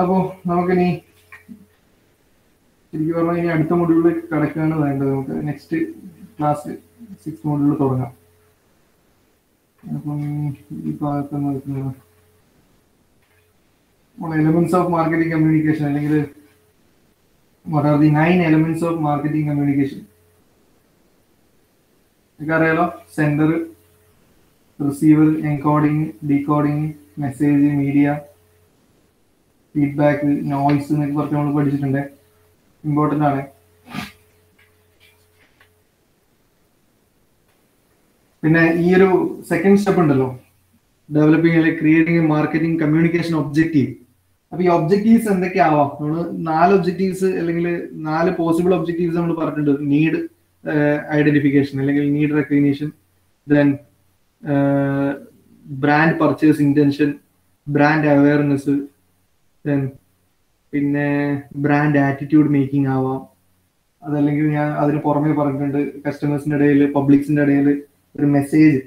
അപ്പോ നമുക്കിനി ശരിക്കും പറഞ്ഞാൽ ഇനി അടുത്ത മൊഡ്യൂളിലേക്ക് കിടക്കുകയാണ് വേണ്ടത്. നമുക്ക് നെക്സ്റ്റ് ക്ലാസ് സിക്സ് മൊഡ്യൂൾ തുടങ്ങാം. അപ്പം ഈ ഭാഗത്ത് നോക്കുന്നത് എലമെന്റ്സ് ഓഫ് മാർക്കറ്റിംഗ് കമ്മ്യൂണിക്കേഷൻ അല്ലെങ്കിൽ what are the nine elements of marketing communication നിങ്ങൾക്ക് അറിയാലോ sender receiver encoding decoding message media feedback noise എന്നൊക്കെ കുറച്ച് നമ്മൾ പഠിച്ചിട്ടുണ്ട്. ഇമ്പോർട്ടന്റ് ആണ്. പിന്നെ ഈ ഒരു സെക്കൻഡ് സ്റ്റെപ്പ് ഉണ്ടല്ലോ. ഡെവലപ്പിംഗ് അല്ലെങ്കിൽ ക്രിയേറ്റിംഗ് മാർക്കറ്റിംഗ് കമ്മ്യൂണിക്കേഷൻ ഒബ്ജക്റ്റീവ് അപ്പൊ ഈ ഒബ്ജക്റ്റീവ്സ് എന്തൊക്കെയാവാം? നമ്മൾ നാല് ഒബ്ജക്റ്റീവ്സ് അല്ലെങ്കിൽ നാല് പോസിബിൾ ഒബ്ജക്റ്റീവ്സ് നമ്മൾ പറഞ്ഞിട്ടുണ്ട്. നീഡ് ഐഡന്റിഫിക്കേഷൻ അല്ലെങ്കിൽ need recognition then brand purchase intention brand awareness then പിന്നെ ബ്രാൻഡ് ആറ്റിറ്റ്യൂഡ് മേക്കിംഗ് ആവാം. അതല്ലെങ്കിൽ ഞാൻ അതിന് പുറമെ പറഞ്ഞിട്ടുണ്ട് കസ്റ്റമേഴ്സിന്റെ ഇടയിൽ പബ്ലിക്സിന്റെ ഇടയിൽ ഒരു മെസ്സേജ്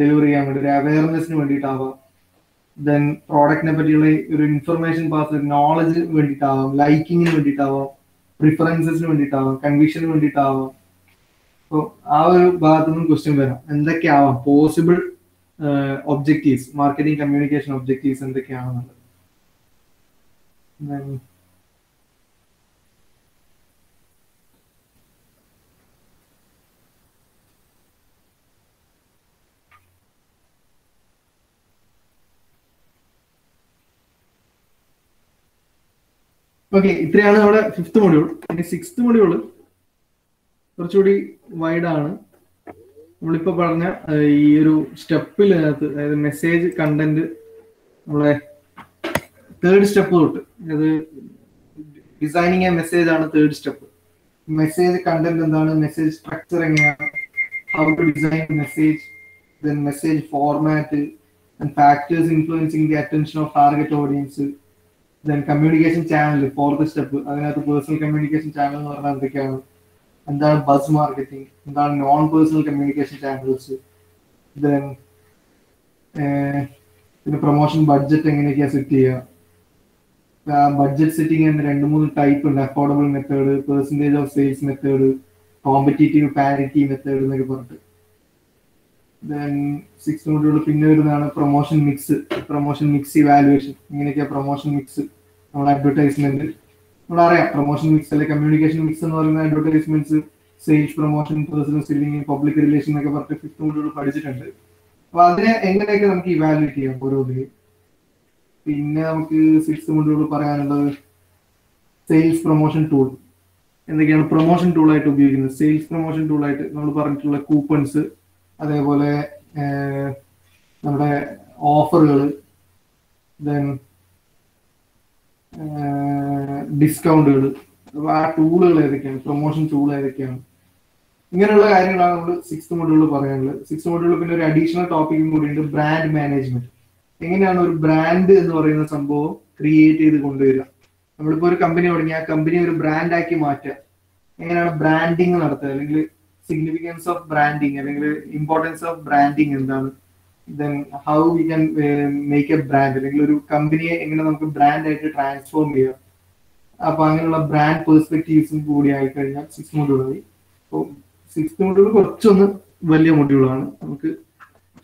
ഡെലിവറി ചെയ്യാൻ വേണ്ടി ഒരു അവയർനെസ്സിന് വേണ്ടിയിട്ടാവാം. ദെൻ പ്രോഡക്റ്റിനെ പറ്റിയുള്ള ഒരു ഇൻഫർമേഷൻ പാസ് നോളജിന് വേണ്ടിയിട്ടാവാം ലൈക്കിങ്ങിന് വേണ്ടിയിട്ടാവാം പ്രിഫറൻസസിന് വേണ്ടിയിട്ടാവാം കൺവിഷന് വേണ്ടിയിട്ടാവാം. അപ്പോൾ ആ ഒരു ഭാഗത്തു നിന്നും ക്വസ്റ്റ്യൻ വരാം. എന്തൊക്കെയാവാം? Possible objectives marketing communication objectives എന്തൊക്കെയാണെന്നുള്ളത്. Okay ഇത്രയാണ് നമ്മുടെ ഫിഫ്ത്ത് മൊഡ്യൂൾ ഇനി സിക്സ്ത് മൊഡ്യൂൾ കുറച്ചുകൂടി വൈഡ് ആണ്. നമ്മളിപ്പോ പറഞ്ഞ ഈ ഒരു സ്റ്റെപ്പിനകത്ത് അതായത് മെസ്സേജ് കണ്ടന്റ് നമ്മളെ തേർഡ് സ്റ്റെപ്പ് തൊട്ട് അതായത് ഡിസൈനിങ് എ മെസ്സേജ് ആണ് തേർഡ് സ്റ്റെപ്പ് മെസ്സേജ് കണ്ടന്റ് എന്താണ്? മെസ്സേജ് സ്ട്രക്ചർ എങ്ങനെയാണ്? How to design message then message format and factors influencing the attention of target audience then communication channel fourth step അതിനകത്ത് personal communication channel എന്ന് പറഞ്ഞാൽ എന്തൊക്കെയാണ്? എന്താണ് buzz marketing എന്താണ് non personal communication channels then പിന്നെ promotion budget എങ്ങനെയൊക്കെയാ set ചെയ്യുക? Budget setting തന്നെ രണ്ട് മൂന്ന് ടൈപ്പ് ഉണ്ട്. Affordable method percentage of sales method competitive parity method എന്നൊക്കെ പറഞ്ഞിട്ട്. സിക്സ് മൊഡ്യൂൾ പിന്നെ വരുന്നതാണ് promotion mix promotion mix evaluation ഇങ്ങനെയൊക്കെയാ promotion mix നമ്മുടെ അഡ്വർടൈസ്മെന്റ് നമ്മളറിയാം പ്രൊമോഷൻ മിക്സ് അല്ലെ കമ്മ്യൂണിക്കേഷൻ മിക്സ് എന്ന് പറയുന്ന advertisements sales promotion personal selling public relation എന്നൊക്കെ പറഞ്ഞിട്ട് ഫിഫ്ത് മൊഡ്യൂൾ പഠിച്ചിട്ടുണ്ട്. അപ്പൊ അതിനെ എങ്ങനെയൊക്കെ നമുക്ക് ഇവാലുവേറ്റ് ചെയ്യാം ഓരോന്നിനെയും പിന്നെ നമുക്ക് സിക്സ് മൊഡ്യൂൾ പറയാനുള്ളത് സെയിൽസ് പ്രൊമോഷൻ ടൂൾ എന്തൊക്കെയാണ് പ്രൊമോഷൻ ടൂൾ ആയിട്ട് ഉപയോഗിക്കുന്നത്? സെയിൽസ് പ്രൊമോഷൻ ടൂൾ ആയിട്ട് നമ്മൾ പറഞ്ഞിട്ടുള്ള കൂപ്പൺസ് അതേപോലെ നമ്മുടെ ഓഫറുകൾ ദെൻ ഡിസ്കൗണ്ടുകൾ ആ ടൂളുകൾ ഏതൊക്കെയാണ്? പ്രൊമോഷൻ ടൂൾ ഏതൊക്കെയാണ്? ഇങ്ങനെയുള്ള കാര്യങ്ങളാണ് നമ്മൾ സിക്സ് മൊഡ്യൂളിൽ പറയാനുള്ളത്. സിക്സ് മൊഡ്യൂളിൽ പിന്നെ ഒരു അഡീഷണൽ ടോപ്പിക്കും കൂടി ഉണ്ട് ബ്രാൻഡ് മാനേജ്മെന്റ് എങ്ങനെയാണ് ഒരു ബ്രാൻഡ് എന്ന് പറയുന്ന സംഭവം ക്രിയേറ്റ് ചെയ്ത് കൊണ്ടുവരിക? നമ്മളിപ്പോ ഒരു കമ്പനി തുടങ്ങി ആ കമ്പനി ഒരു ബ്രാൻഡ് ആക്കി മാറ്റുക. എങ്ങനെയാണ് ബ്രാൻഡിങ് നടത്തുക? അല്ലെങ്കിൽ സിഗ്നിഫിക്കൻസ് ഓഫ് ബ്രാൻഡിങ് അല്ലെങ്കിൽ ഇമ്പോർട്ടൻസ് ഓഫ് ബ്രാൻഡിങ് എന്താണ്? Then how we can make a brand അല്ലെങ്കിൽ ഒരു കമ്പനിയെ എങ്ങനെ നമുക്ക് ബ്രാൻഡ് ആയിട്ട് ട്രാൻസ്ഫോം ചെയ്യാം. അപ്പൊ അങ്ങനെയുള്ള ബ്രാൻഡ് പെർസ്പെക്റ്റീവ്സും കൂടി ആയി കഴിഞ്ഞാൽ സിക്സ് മൊഡ്യൂളായി അപ്പോൾ സിക്സ് മൊഡ്യൂൾ കുറച്ചൊന്ന് വലിയ മൊഡ്യൂളാണ് നമുക്ക്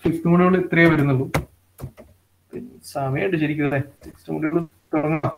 ഫിഫ്ത് മൊഡ്യൂൾ ഇത്രയേ വരുന്നുള്ളൂ. സമയമുണ്ട് ശരിക്കും സിക്സ് മൊഡ്യൂൾ തുടങ്ങാം.